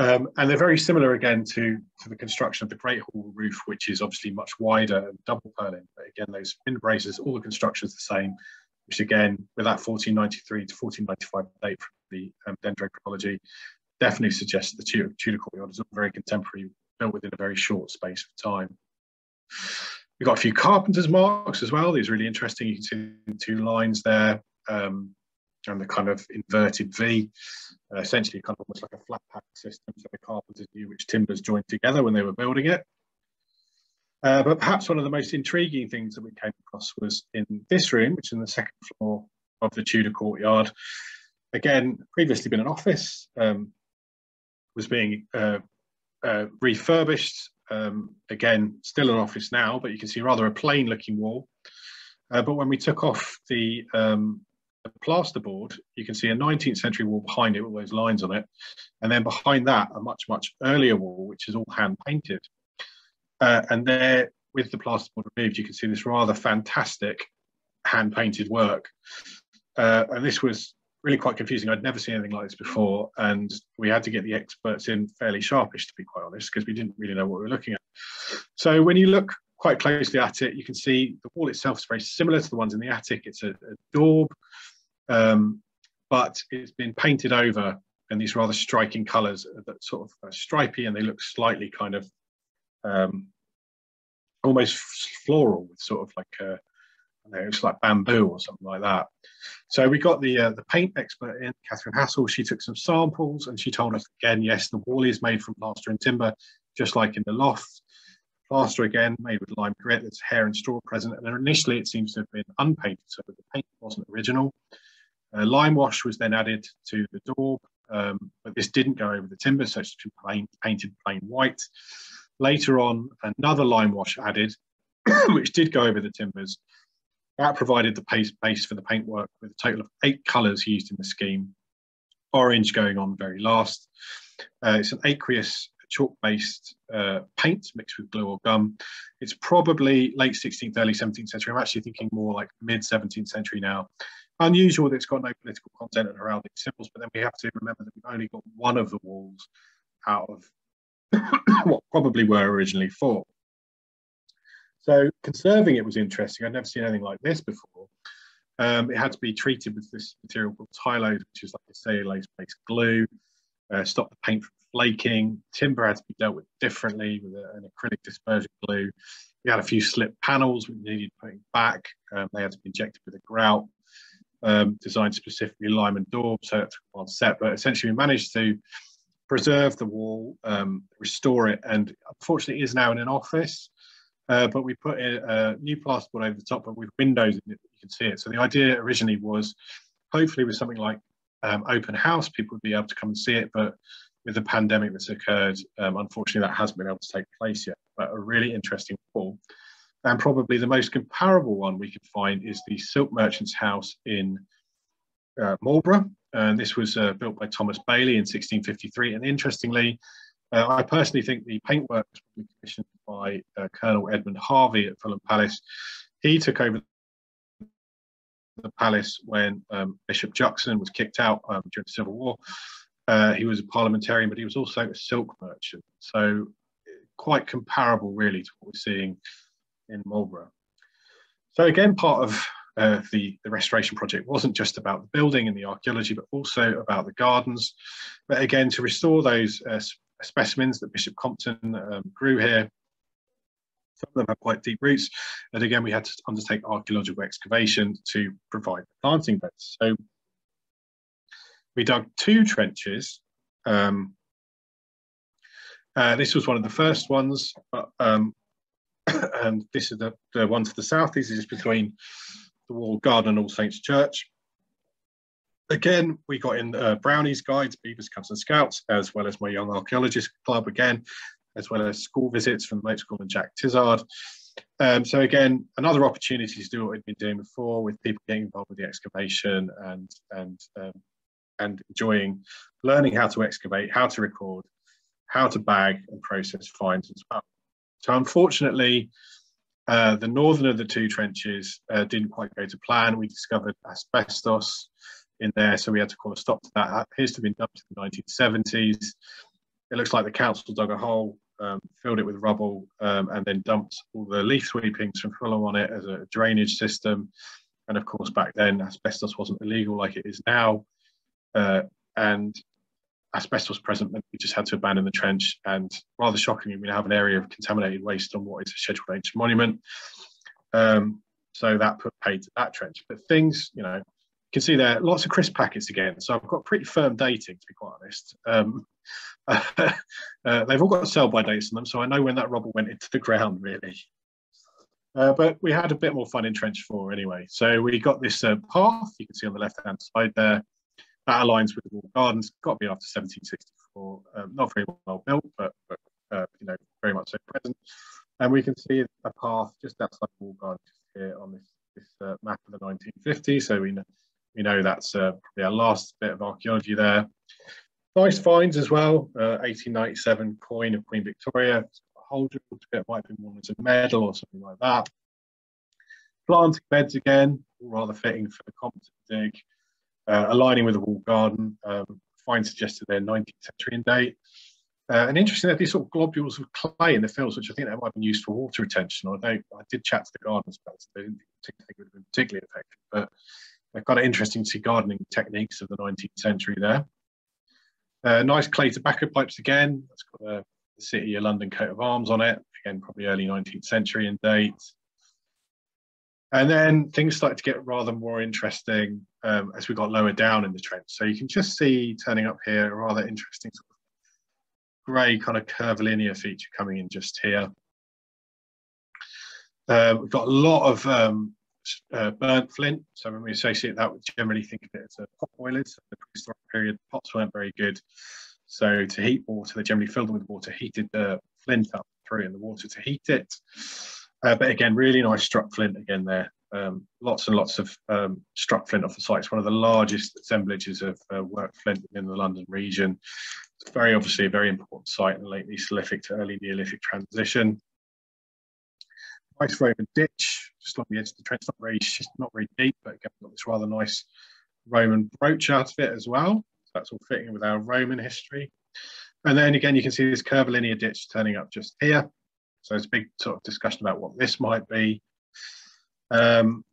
Um, and they're very similar again to, to the construction of the Great Hall roof, which is obviously much wider and double purlin. But again, those wind braces, all the construction is the same, which again, with that 1493 to 1495 date from the um, dendrochronology, definitely suggests the Tudor, Tudor courtyard is very contemporary, built within a very short space of time. We've got a few carpenter's marks as well. These are really interesting. You can see two lines there. Um, and the kind of inverted V, uh, essentially kind of almost like a flat pack system. So the carpenters knew which timbers joined together when they were building it. Uh, but perhaps one of the most intriguing things that we came across was in this room, which is in the second floor of the Tudor courtyard. Again, previously been an office, um, was being uh, uh refurbished. Um, again, still an office now, but you can see rather a plain looking wall. Uh, but when we took off the um, plasterboard, you can see a 19th century wall behind it with those lines on it. And then behind that, a much, much earlier wall, which is all hand painted. Uh, and there, with the plasterboard removed, you can see this rather fantastic hand painted work. Uh, and this was really quite confusing. I'd never seen anything like this before. And we had to get the experts in fairly sharpish, to be quite honest, because we didn't really know what we were looking at. So when you look quite closely at it, you can see the wall itself is very similar to the ones in the attic. It's a, a daub um, but it's been painted over in these rather striking colours that sort of stripy and they look slightly kind of um, almost floral with sort of like a, know, it's like bamboo or something like that. So we got the uh, the paint expert in, Catherine Hassall. She took some samples and she told us again, yes, the wall is made from plaster and timber, just like in the loft. Plaster again made with lime grit. There's hair and straw present, and initially it seems to have been unpainted, so the paint wasn't original. Uh, lime wash was then added to the daub, um, but this didn't go over the timber, so it's plain, painted plain white. Later on, another lime wash added, which did go over the timbers. That provided the base, for the paintwork with a total of eight colours used in the scheme. Orange going on very last. Uh, it's an aqueous chalk-based uh, paint mixed with glue or gum. It's probably late 16th, early 17th century. I'm actually thinking more like mid 17th century now unusual that it's got no political content and heraldic symbols, but then we have to remember that we've only got one of the walls out of what probably were originally four. So conserving it was interesting. I'd never seen anything like this before. Um, it had to be treated with this material called tylose, which is like a cellulose-based glue, uh, stop the paint from flaking. Timber had to be dealt with differently with a, an acrylic dispersion glue. We had a few slip panels we needed putting back. Um, they had to be injected with a grout um, designed specifically lime and daub, so it's on set. But essentially, we managed to preserve the wall, um, restore it, and unfortunately, it is now in an office. Uh, but we put a, a, new plasterboard over the top, but with windows in it, you can see it. So the idea originally was, hopefully, with something like um, open house, people would be able to come and see it. But with the pandemic that's occurred, um, unfortunately, that hasn't been able to take place yet. But a really interesting wall. And probably the most comparable one we could find is the Silk Merchant's House in uh, Marlborough. And this was uh, built by Thomas Bailey in 1653. And interestingly, uh, I personally think the paintwork was probably commissioned by uh, Colonel Edmund Harvey at Fulham Palace. He took over the palace when um, Bishop Juxon was kicked out um, during the Civil War. Uh, he was a parliamentarian, but he was also a silk merchant. So quite comparable, really, to what we're seeing in Marlborough. So again, part of uh, the, the restoration project wasn't just about the building and the archaeology, but also about the gardens. But again, to restore those uh, specimens that Bishop Compton um, grew here, some of them have quite deep roots. And again, we had to undertake archaeological excavation to provide planting beds. So we dug two trenches. Um, uh, this was one of the first ones, but um, and this is the, the one to the south. This is between the walled garden and All Saints Church. Again, we got in uh, Brownies guides, Beavers, Cubs, and Scouts, as well as my Young Archaeologist Club again, as well as school visits from the Moat School and Jack Tizard. Um, so again, another opportunity to do what we've been doing before with people getting involved with the excavation and and um, and enjoying learning how to excavate, how to record, how to bag and process finds as well. So unfortunately, uh, the northern of the two trenches uh, didn't quite go to plan. We discovered asbestos in there, so we had to call a stop to that. That appears to have been dumped in the 1970s. it looks like the council dug a hole, um, filled it with rubble, um, and then dumped all the leaf sweepings from Fulham on it as a drainage system. And of course, back then, asbestos wasn't illegal like it is now. Uh, and asbestos present meant we just had to abandon the trench. And rather shockingly, we now have an area of contaminated waste on what is a scheduled ancient monument. Um, so that put paid to that trench. But things, you know, can see there lots of crisp packets again. So I've got pretty firm dating, to be quite honest. Um, uh, they've all got sell by dates on them, so I know when that rubble went into the ground, really. Uh, but we had a bit more fun in Trench 4 anyway. So we got this uh, path, you can see on the left-hand side there, that aligns with the wall gardens, got to be after 1764, um, not very well built, but, but uh, you know, very much so present. And we can see a path just outside the wall garden here on this, this uh, map of the 1950s. So we know, we know that's uh, our last bit of archaeology there. Nice finds as well. Uh, 1897 coin of Queen Victoria. A to it might have been worn as a medal or something like that. Planting beds again, rather fitting for the Compton dig. Uh, aligning with the wall garden. Um, finds suggested they're 19th century in date. Uh, and interesting that these sort of globules of clay in the fields, which I think that might have been used for water retention. Although I did chat to the gardeners about it, they didn't think it would have been particularly effective. But they're kind of interesting to see gardening techniques of the 19th century there. Uh, nice clay tobacco pipes again. That's got the, the, City of London coat of arms on it. Again, probably early 19th century in date. And then things started to get rather more interesting um, as we got lower down in the trench. So you can just see turning up here a rather interesting sort of grey kind of curvilinear feature coming in just here. Uh, we've got a lot of um, uh, burnt flint. So when we associate that, we generally think of it as a pot boilers. The prehistoric period, pots weren't very good. So to heat water, they generally filled them with water, heated the flint up through in the water to heat it. Uh, but again, really nice struck flint again there. Um, lots and lots of um, struck flint off the site. It's one of the largest assemblages of uh, work flint in the London region. It's very obviously a very important site in the late Neolithic to early Neolithic transition nice Roman ditch just along the edge of the trench. Not very, not very deep, but again, got this rather nice Roman brooch out of it as well. So that's all fitting with our Roman history. And then again, you can see this curvilinear ditch turning up just here. So it's a big sort of discussion about what this might be. Um,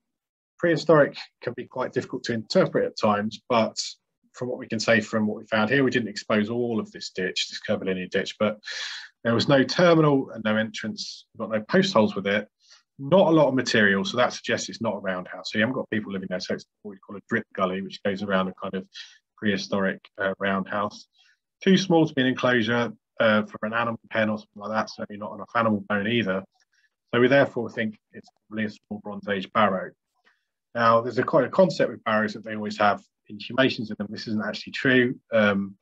prehistoric can be quite difficult to interpret at times, but from what we can say from what we found here, we didn't expose all of this ditch, this curvilinear ditch, but there was no terminal and no entrance. We've got no post holes with it not a lot of material, so that suggests it's not a roundhouse. So you haven't got people living there, so it's what we call a drip gully, which goes around a kind of prehistoric uh, roundhouse. Too small to be an enclosure uh, for an animal pen or something like that, certainly not enough animal bone either. So we therefore think it's probably a small Bronze Age barrow. Now, there's a quite a concept with barrows that they always have inhumations in them. This isn't actually true. Um,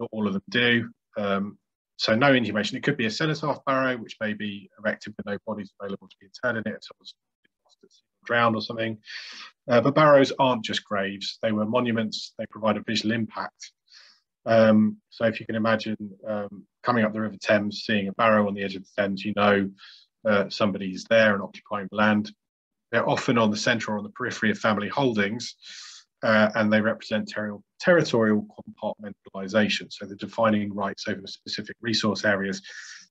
not all of them do. Um, so no inhumation. It could be a cenotaph barrow, which may be erected with no bodies available to be interred in it. Someone's drowned or something. Uh, but barrows aren't just graves. They were monuments. They provide a visual impact. Um, so if you can imagine um, coming up the River Thames, seeing a barrow on the edge of the Thames, you know uh, somebody's there and occupying the land. They're often on the centre or on the periphery of family holdings uh, and they represent ter territorial compartmentalization, so the defining rights over specific resource areas.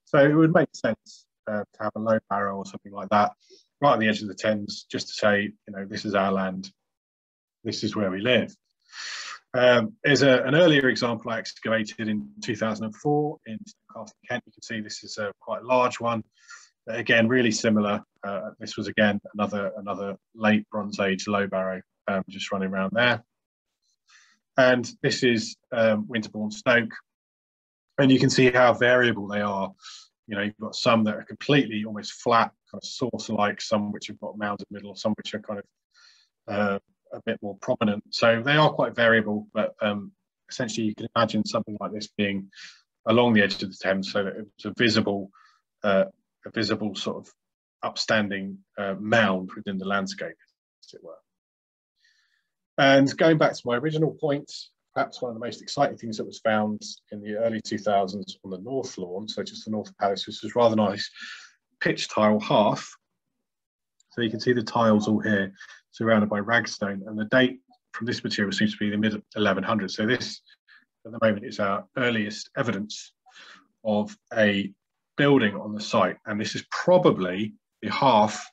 So it would make sense uh, to have a low barrow or something like that right on the edge of the Thames, just to say, you know, this is our land, this is where we live. Um, there's a, an earlier example I excavated in 2004 in Castle Kent. You can see this is a quite large one. Again, really similar. Uh, this was again another another late Bronze Age low barrow um, just running around there. And this is um, Winterbourne Stoke. And you can see how variable they are. You know, you've got some that are completely almost flat, kind of saucer-like, some which have got mounds in the middle, some which are kind of uh, a bit more prominent. So they are quite variable, but um, essentially you can imagine something like this being along the edge of the Thames so that it's a visible, uh, a visible sort of upstanding uh, mound within the landscape, as it were. And going back to my original point, perhaps one of the most exciting things that was found in the early 2000s on the North Lawn, so just the North Palace, which was rather nice pitch tile half. So you can see the tiles all here surrounded by ragstone and the date from this material seems to be the mid 1100s. So this at the moment is our earliest evidence of a building on the site, and this is probably the half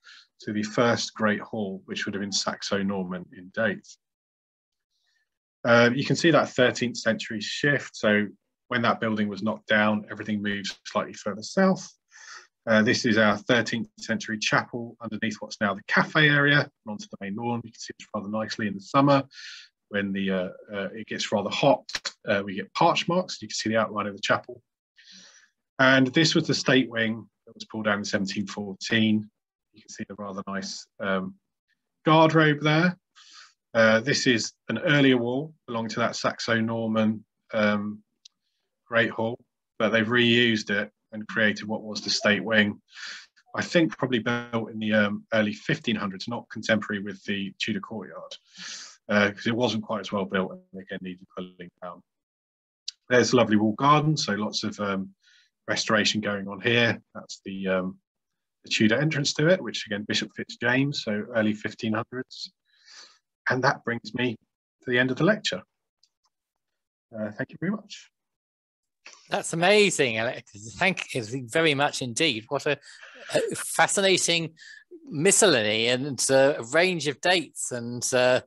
to the first Great Hall, which would have been Saxo-Norman in date. Uh, you can see that 13th century shift. So when that building was knocked down, everything moves slightly further south. Uh, this is our 13th century chapel underneath what's now the cafe area onto the main lawn. You can see it rather nicely in the summer when the uh, uh, it gets rather hot. Uh, we get parch marks. You can see the outline of the chapel. And this was the state wing that was pulled down in 1714. You can see the rather nice um, robe there. Uh, this is an earlier wall belonging to that Saxo-Norman um, Great Hall, but they've reused it and created what was the state wing. I think probably built in the um, early 1500s, not contemporary with the Tudor courtyard, because uh, it wasn't quite as well built and again needed pulling down. There's a lovely wall garden, so lots of um, restoration going on here. That's the, um, the Tudor entrance to it, which again, Bishop Fitzjames, so early 1500s. And that brings me to the end of the lecture. Uh, thank you very much. That's amazing, Alex. Thank you very much indeed. What a, a fascinating miscellany and uh, a range of dates and uh,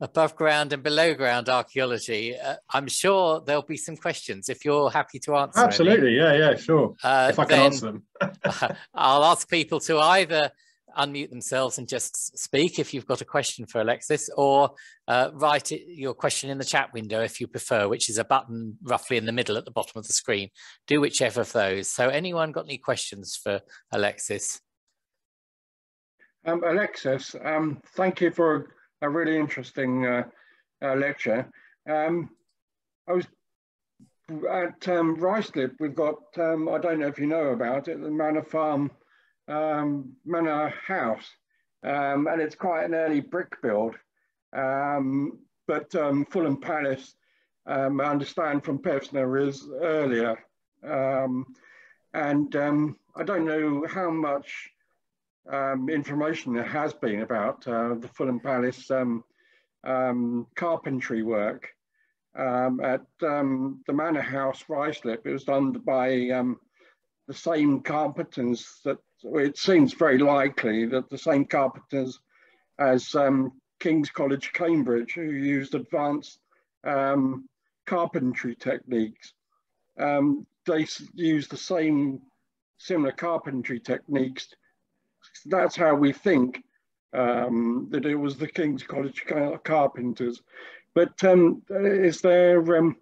above ground and below ground archaeology. Uh, I'm sure there'll be some questions if you're happy to answer. Absolutely, any. yeah, yeah, sure. Uh, if I can answer them, I'll ask people to either unmute themselves and just speak if you've got a question for Alexis, or uh, write it, your question in the chat window if you prefer, which is a button roughly in the middle at the bottom of the screen. Do whichever of those. So anyone got any questions for Alexis? Um, Alexis, um, thank you for a really interesting uh, uh, lecture. Um, I was at um, we've got, um, I don't know if you know about it, the Manor Farm um, manor house, um, and it's quite an early brick build. Um, but um, Fulham Palace, um, I understand from Pevsner, is earlier. Um, and I don't know how much information there has been about uh, the Fulham Palace carpentry work. at the Manor House, Ruislip, it was done by the same carpenters that it seems very likely that the same carpenters as um, King's College Cambridge, who used advanced um, carpentry techniques, um, they use the same similar carpentry techniques. That's how we think um, that it was the King's College carpenters. But um, is there um,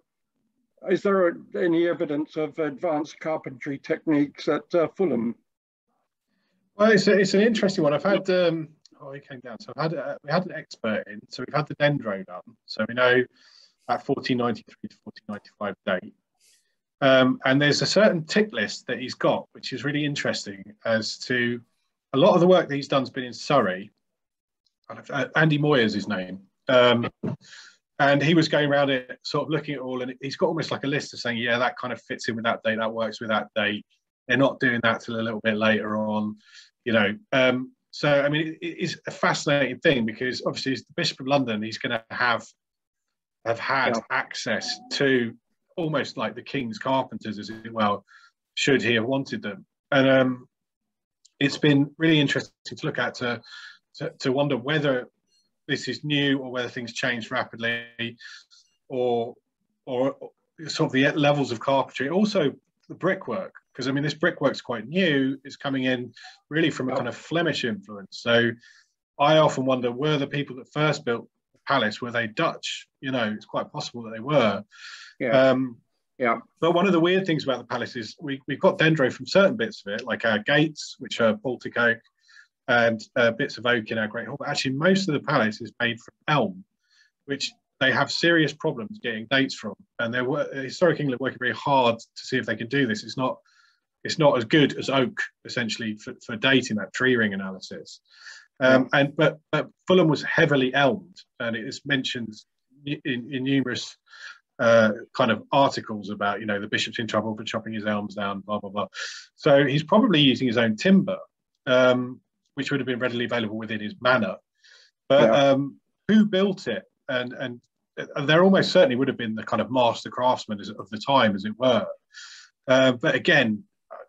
is there any evidence of advanced carpentry techniques at uh, Fulham? Well, it's, a, it's an interesting one. I've had um, oh, he came down. So I've had uh, we had an expert in. So we've had the dendro done. So we know at 1493 to 1495 date. Um, and there's a certain tick list that he's got, which is really interesting as to a lot of the work that he's done has been in Surrey. Uh, Andy Moir's his name. Um, and he was going around it, sort of looking at all, and he's got almost like a list of saying, yeah, that kind of fits in with that date, that works with that date. They're not doing that till a little bit later on you know. Um, so I mean, it, it's a fascinating thing because obviously, as the Bishop of London, he's going to have have had yeah. access to almost like the king's carpenters, as it well, should he have wanted them. And um, it's been really interesting to look at to, to, to wonder whether this is new or whether things change rapidly, or or sort of the levels of carpentry. Also, the brickwork because I mean this brickwork's quite new. It's coming in really from a kind of Flemish influence. So I often wonder were the people that first built the palace were they Dutch? You know, it's quite possible that they were. Yeah. Um, yeah. But one of the weird things about the palace is we, we've got dendro from certain bits of it, like our gates, which are Baltic oak, and uh, bits of oak in our Great Hall. But actually, most of the palace is made from elm, which they have serious problems getting dates from. And they're Historic England working very hard to see if they can do this. It's not it's not as good as oak essentially for, for dating that tree ring analysis. Um, and but, but Fulham was heavily elmed, and it is mentioned in, in numerous uh, kind of articles about you know the bishop's in trouble for chopping his elms down, blah blah blah. So he's probably using his own timber, um, which would have been readily available within his manor. But yeah. um, who built it? And and there almost certainly would have been the kind of master craftsmen of the time, as it were Uh, but again,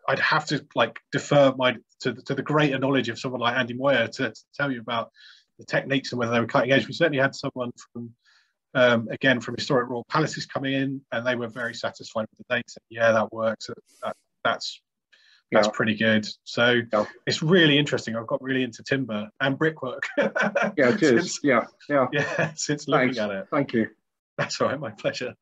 I'd have to like defer my to, to the greater knowledge of someone like Andy Moir to, to, tell you about the techniques and whether they were cutting edge. We certainly had someone from um, again from historic royal palaces coming in, and they were very satisfied with the data. Yeah, that works. That, that's that's yeah. pretty good. So yeah. it's really interesting. I've got really into timber and brickwork. yeah, it is. Since, yeah, yeah, yeah. Since looking Thanks. at it. Thank you. That's all right. My pleasure.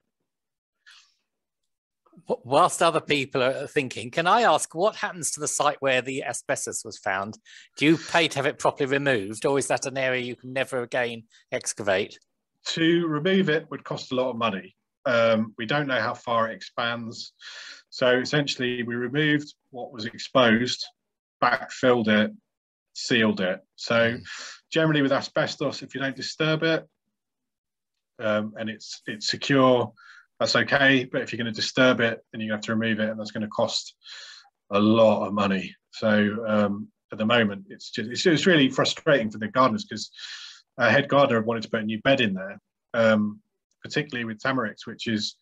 Whilst other people are thinking, can I ask what happens to the site where the asbestos was found? Do you pay to have it properly removed, or is that an area you can never again excavate? To remove it would cost a lot of money. Um, we don't know how far it expands. So essentially, we removed what was exposed, backfilled it, sealed it. So hmm. generally, with asbestos, if you don't disturb it um, and it's it's secure, that's okay. But if you're going to disturb it, then you have to remove it, and that's going to cost a lot of money. So um, at the moment, it's just it's, it's really frustrating for the gardeners because a head gardener wanted to put a new bed in there, um, particularly with Tamarix, which is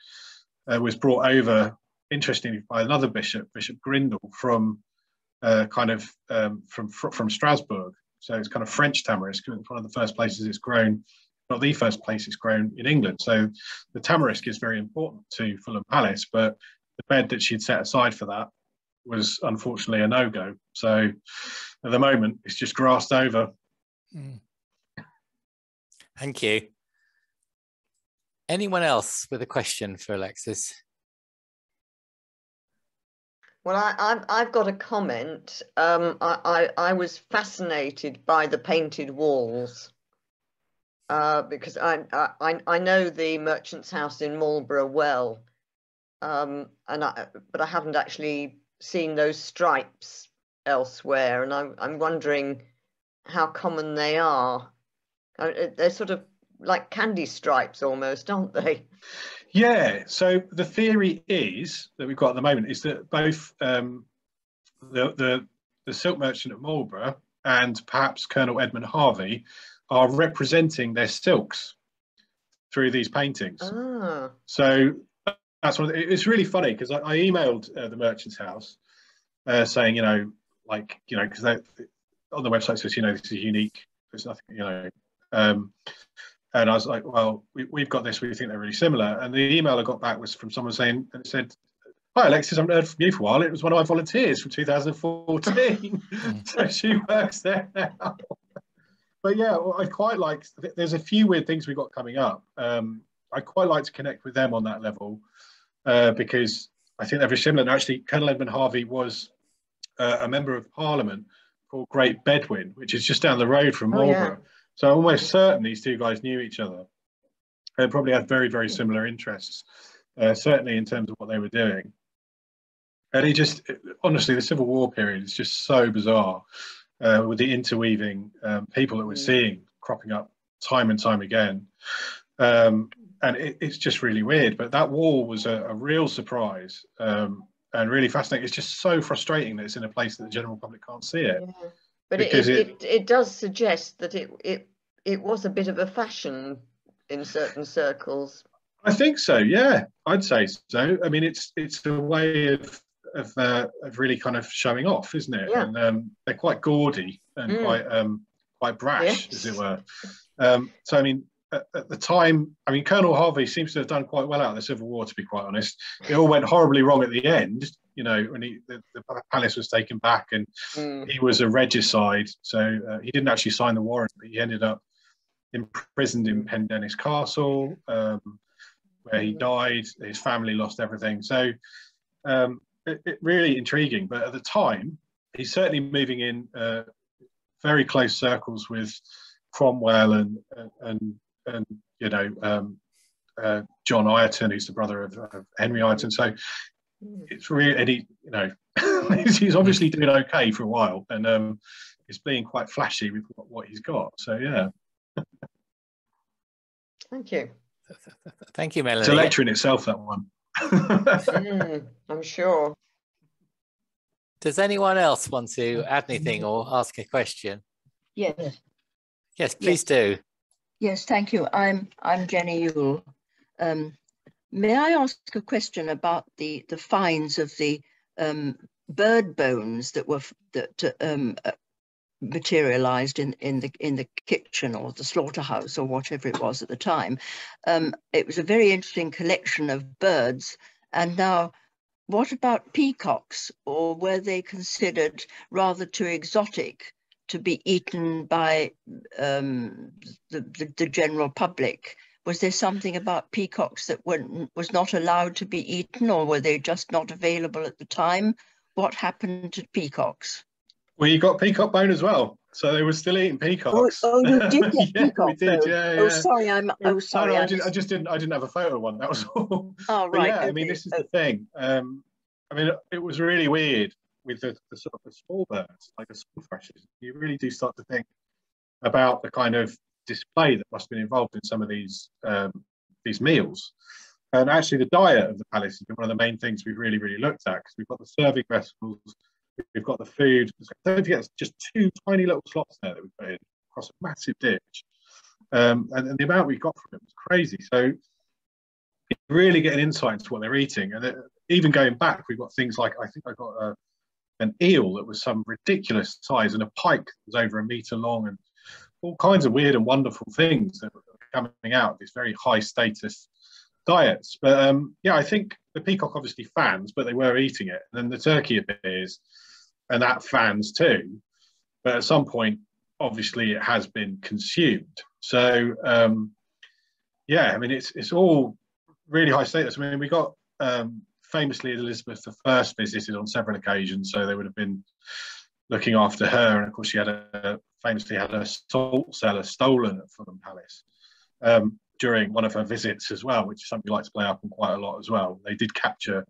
uh, was brought over interestingly by another bishop, Bishop Grindal, from uh, kind of um, from from Strasbourg. So it's kind of French tamarisk. It's one of the first places it's grown, not the first place it's grown in England. So the tamarisk is very important to Fulham Palace, but the bed that she'd set aside for that was unfortunately a no-go. So at the moment, it's just grassed over. Mm. Thank you. Anyone else with a question for Alexis? Well, I, I, have got a comment. Um, I, I, I, was fascinated by the painted walls uh, because I, I, I know the Merchant's House in Marlborough well, um, and I, but I haven't actually seen those stripes elsewhere, and I'm, I'm wondering how common they are. Uh, they're sort of like candy stripes almost, aren't they? Yeah. So the theory is that we've got at the moment is that both um, the, the the silk merchant at Marlborough and perhaps Colonel Edmund Harvey are representing their silks through these paintings. Ah. So that's what it's really funny because I, I, emailed uh, the merchant's house uh, saying, you know, like, you know, because on the website says, you know, this is unique. There's nothing, you know, um, and I was like, well, we, have got this. We think they're really similar. And the email I got back was from someone saying, and it said, hi, Alexis, I haven't heard from you for a while. It was one of my volunteers from 2014. so she works there now. but yeah, well, I quite like, there's a few weird things we've got coming up. Um, I quite like to connect with them on that level uh, because I think they're very similar. And actually, Colonel Edmund Harvey was uh, a member of Parliament for Great Bedwin, which is just down the road from Marlborough. Oh, yeah. So I'm almost certain these two guys knew each other. They probably had very, very similar interests, uh, certainly in terms of what they were doing. And it just, honestly, the Civil War period is just so bizarre uh, with the interweaving um, people that we're mm. seeing cropping up time and time again. Um, and it, it's just really weird. But that wall was a, a real surprise um, and really fascinating. It's just so frustrating that it's in a place that the general public can't see it. Yeah. But it, it, it, it, does suggest that it, it, it was a bit of a fashion in certain circles. I think so. Yeah, I'd say so. I mean, it's it's a way of of, uh, of really kind of showing off, isn't it? Yeah. And um, they're quite gaudy and mm. quite um, quite brash, yes. as it were. Um, so I mean, at, at, the time, I mean, Colonel Harvey seems to have done quite well out of the Civil War, to be quite honest. It all went horribly wrong at the end, you know, when he, the, the palace was taken back and mm. he was a regicide. So uh, he didn't actually sign the warrant, but he ended up imprisoned in Pendennis Castle, um, where he died. His family lost everything. So um, it, it, really intriguing. But at the time, he's certainly moving in uh, very close circles with Cromwell and and and you know um, uh, John Ireton, who's the brother of, of Henry Ireton. So it's really, and he, you know, he's obviously doing okay for a while, and um, he's being quite flashy with what he's got. So yeah. Thank you. Thank you, Melanie. It's a lecture in itself, that one. mm, I'm sure. Does anyone else want to add anything or ask a question? Yes. Yes, please yes. do. Yes, thank you. I'm I'm Jenny Yule. Um, may I ask a question about the the finds of the um, bird bones that were that um, uh, materialized in in the in the kitchen or the slaughterhouse or whatever it was at the time. Um, it was a very interesting collection of birds, and now. What about peacocks, or were they considered rather too exotic to be eaten by um, the, the, the, general public? Was there something about peacocks that were, was not allowed to be eaten, or were they just not available at the time? What happened to peacocks? Well, you got peacock bone as well. So they were still eating peacocks. Oh, oh you did get yeah, peacock we did, yeah, oh, yeah, Oh, sorry, I'm. Oh, sorry. No, no, I, just, I, just, didn't. I didn't have a photo of one. That was all. Oh, right. yeah, okay. I mean, this is the thing. Um, I mean, it was really weird with the, the sort of the small birds, like the small thrushes. You really do start to think about the kind of display that must have been involved in some of these um, these meals. And actually, the diet of the palace has been one of the main things we've really, really looked at because we've got the serving vessels, we've got the food. Don't forget, it's just two tiny little slots there that we put in across a massive ditch. Um, and, and, the amount we got from it was crazy. So, really get an insight into what they're eating. And it, even going back, we've got things like I think I got a, an eel that was some ridiculous size and a pike that was over a meter long and all kinds of weird and wonderful things that were coming out of these very high status diets. But um, yeah, I think the peacock obviously fans, but they were eating it. And then the turkey appears, and that fans too. But at some point, obviously, it has been consumed. So um, yeah, I mean, it's it's all really high status. I mean, we got um, famously Elizabeth I visited on several occasions, so they would have been looking after her. And of course, she had a famously had a salt cellar stolen at Fulham Palace. Um, during one of her visits as well, which is something we like to play up on quite a lot as well. They did capture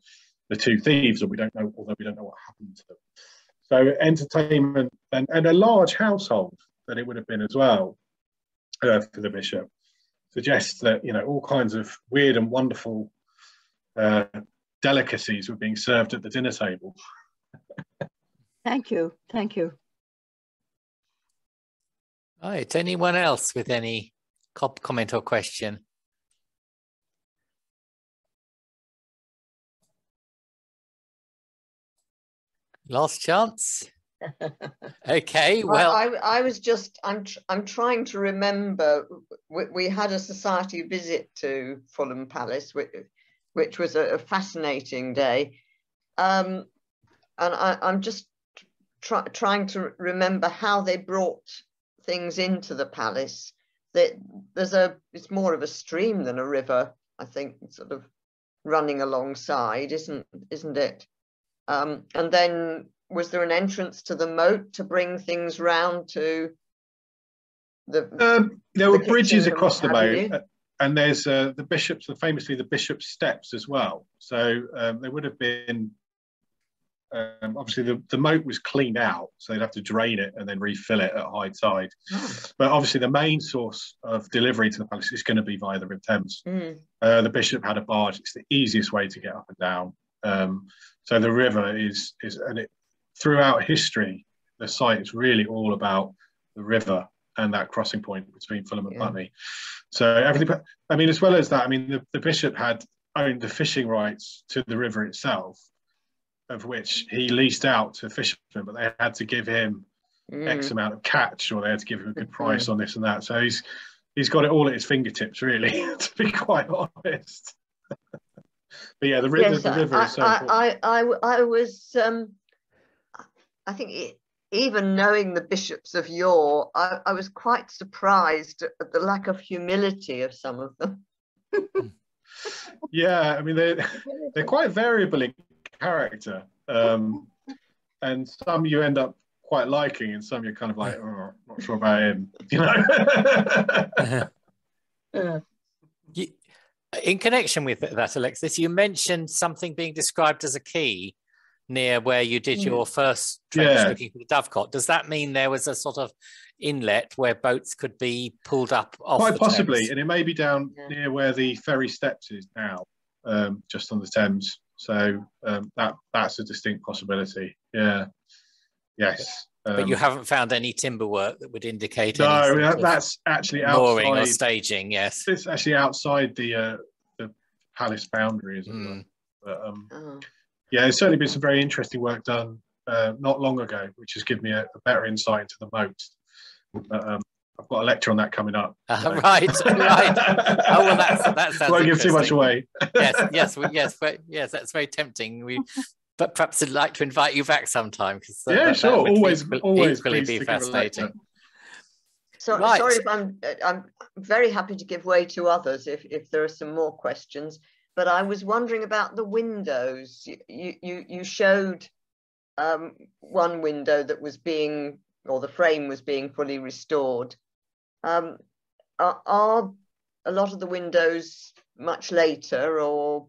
the two thieves, and we don't know, although we don't know what happened to them. So entertainment and, and a large household that it would have been as well uh, for the bishop suggests that you know all kinds of weird and wonderful uh, delicacies were being served at the dinner table. Thank you, thank you. All right, anyone else with any comment or question? Last chance. okay, well, I, I was just I'm I'm trying to remember. We, we had a society visit to Fulham Palace, which, which was a, a fascinating day, um, and I, I'm just try, trying to remember how they brought things into the palace that there's a it's more of a stream than a river i think sort of running alongside isn't isn't it? Um, and then was there an entrance to the moat to bring things round to the um, there the were bridges across the moat uh, and there's uh, the bishops the famously the bishop's steps as well. So um, there would have been um, obviously the, the moat was cleaned out, so they'd have to drain it and then refill it at high tide. Oh. But obviously the main source of delivery to the palace is going to be via the River Thames. Mm. Uh, the bishop had a barge; it's the easiest way to get up and down. Um, so the river is is and it throughout history, the site is really all about the river and that crossing point between Fulham and yeah. Putney. So everything. I mean, as well as that, I mean, the, the bishop had owned the fishing rights to the river itself of which he leased out to fishermen, but they had to give him mm. X amount of catch, or they had to give him a good price mm. on this and that. So he's he's got it all at his fingertips, really, to be quite honest. but yeah, the, yes, the, the river I, is so I, I, I, I was, um, I think it, even knowing the bishops of yore, I, I was quite surprised at the lack of humility of some of them. yeah, I mean they they're quite variable in character. Um, and some you end up quite liking, and some you're kind of like, oh, not sure about him, you know. in connection with that, Alexis, you mentioned something being described as a quay near where you did your first trench yeah. looking for the dovecot. Does that mean there was a sort of inlet where boats could be pulled up off? Quite possibly, Thames? and it may be down yeah. near where the ferry steps is now, um, just on the Thames. So um, that that's a distinct possibility. Yeah. Yes. Um, but you haven't found any timber work that would indicate no. that's actually outside or staging. Yes, it's actually outside the uh, the palace boundaries. Mm. But um, oh. yeah, there's certainly been some very interesting work done uh, not long ago, which has given me a, a better insight into the moat. But, um, I've got a lecture on that coming up. Uh, right, right. Oh well, that's that sounds. Won't give too much away. yes, yes, yes, yes. That's very tempting. We, but perhaps I'd like to invite you back sometime because uh, yeah, that, sure. That always, equally, always equally be fascinating. So right. sorry if I'm I'm very happy to give way to others if if there are some more questions. But I was wondering about the windows. You you you showed um, one window that was being or the frame was being fully restored. Um, are, are, a lot of the windows much later or?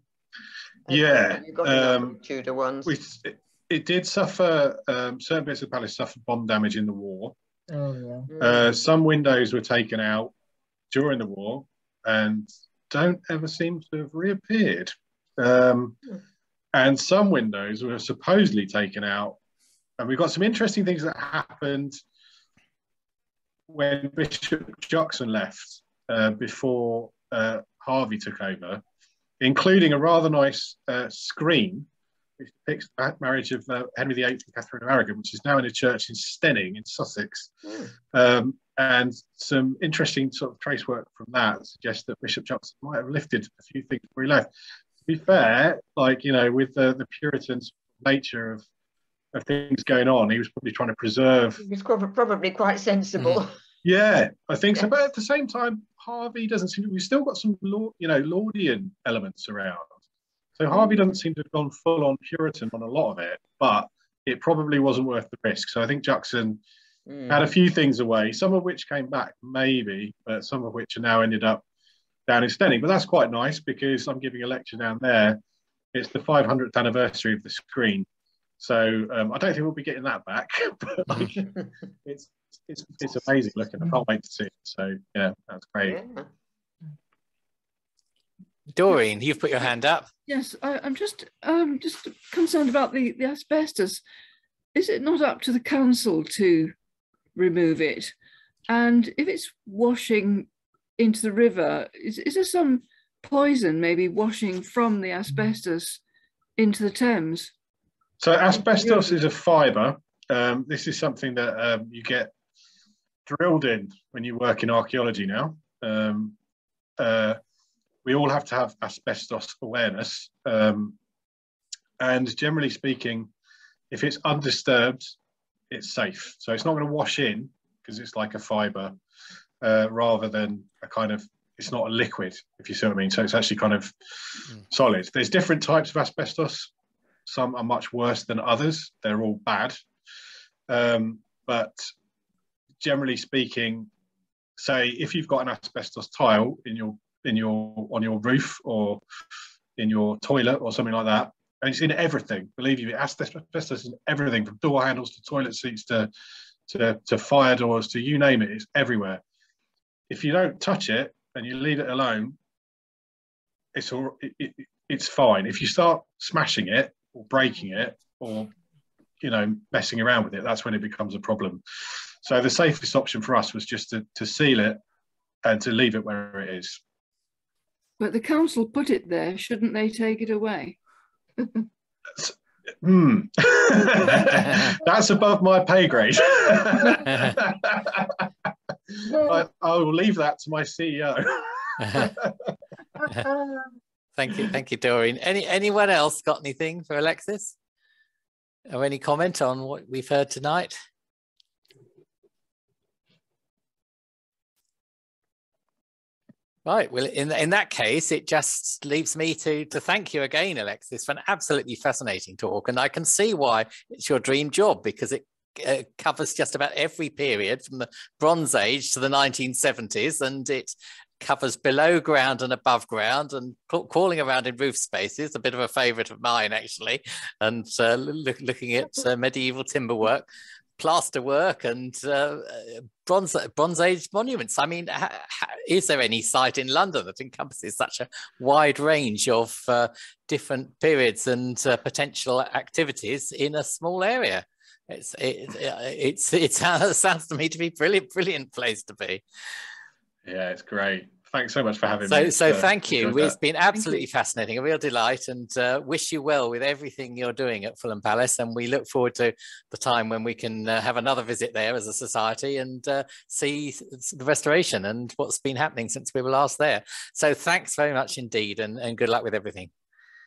Yeah, um, Tudor ones. We, it, it, did suffer, um, certain bits of the palace suffered bomb damage in the war. Oh, yeah. Uh, some windows were taken out during the war and don't ever seem to have reappeared. Um, hmm. and some windows were supposedly taken out and we've got some interesting things that happened when Bishop Juxon left uh, before uh, Harvey took over, including a rather nice uh, screen which depicts the marriage of uh, Henry VIII and Catherine of Aragon, which is now in a church in Steyning in Sussex. Mm. Um, and some interesting sort of trace work from that suggests that Bishop Juxon might have lifted a few things before he left. To be fair, like, you know, with the, the Puritans nature of of things going on, he was probably trying to preserve. He's probably quite sensible. Mm. Yeah, I think so. But at the same time, Harvey doesn't seem to. We've still got some, you know, Laudian elements around. So Harvey doesn't seem to have gone full on Puritan on a lot of it, but it probably wasn't worth the risk. So I think Juxon mm. had a few things away, some of which came back maybe, but some of which are now ended up down in Steyning. But that's quite nice because I'm giving a lecture down there. It's the 500th anniversary of the screen. So um, I don't think we'll be getting that back, but like, it's, it's it's amazing looking. I can't wait to see it. So yeah, that's great. Doreen, you've put your hand up. Yes, I, am just um, just concerned about the, the asbestos. Is it not up to the council to remove it? And if it's washing into the river, is, is there some poison maybe washing from the asbestos into the Thames? So asbestos is a fibre. Um, this is something that um, you get drilled in when you work in archaeology now. Um, uh, we all have to have asbestos awareness. Um, and generally speaking, if it's undisturbed, it's safe. So it's not going to wash in because it's like a fibre uh, rather than a kind of, it's not a liquid, if you see what I mean. So it's actually kind of mm. solid. There's different types of asbestos. Some are much worse than others. They're all bad. Um, but generally speaking, say if you've got an asbestos tile in your in your on your roof or in your toilet or something like that, and it's in everything. Believe you, asbestos is in everything from door handles to toilet seats to to, to fire doors to you name it. It's everywhere. If you don't touch it and you leave it alone, it's all it, it, it's fine. If you start smashing it, or breaking it or you know messing around with it that's when it becomes a problem. So the safest option for us was just to, to seal it and to leave it where it is. But the council put it there shouldn't they take it away? Hmm. That's above my pay grade. I, I will leave that to my ceo Thank you, thank you, Doreen. Any anyone else got anything for Alexis? Or any comment on what we've heard tonight? Right. Well, in in that case, it just leaves me to to thank you again, Alexis, for an absolutely fascinating talk, and I can see why it's your dream job because it uh, covers just about every period from the Bronze Age to the 1970s, and it covers below ground and above ground and crawling around in roof spaces, a bit of a favorite of mine actually, and uh, look, looking at uh, medieval timber work, plaster work and uh, bronze, bronze age monuments. I mean, is there any site in London that encompasses such a wide range of uh, different periods and uh, potential activities in a small area? It's, it, it's, it sounds to me to be brilliant, brilliant place to be. Yeah, it's great. thanks so much for having so, me. So, uh, thank you. It's that. been absolutely fascinating, a real delight, and uh, wish you well with everything you're doing at Fulham Palace. And we look forward to the time when we can uh, have another visit there as a society and uh, see the restoration and what's been happening since we were last there. So, thanks very much indeed, and, and good luck with everything.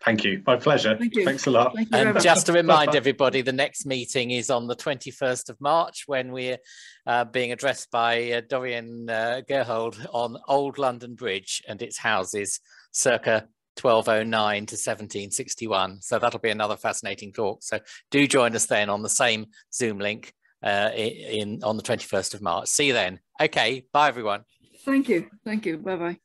Thank you. My pleasure. Thank you. Thanks a lot. Thank you And much. just to remind everybody, the next meeting is on the 21st of March when we're uh, being addressed by uh, Dorian uh, Gerhold on Old London Bridge and its houses circa 1209 to 1761. So that'll be another fascinating talk. So do join us then on the same Zoom link uh, in on the 21st of March. See you then. Okay, bye everyone. Thank you. Thank you. Bye bye.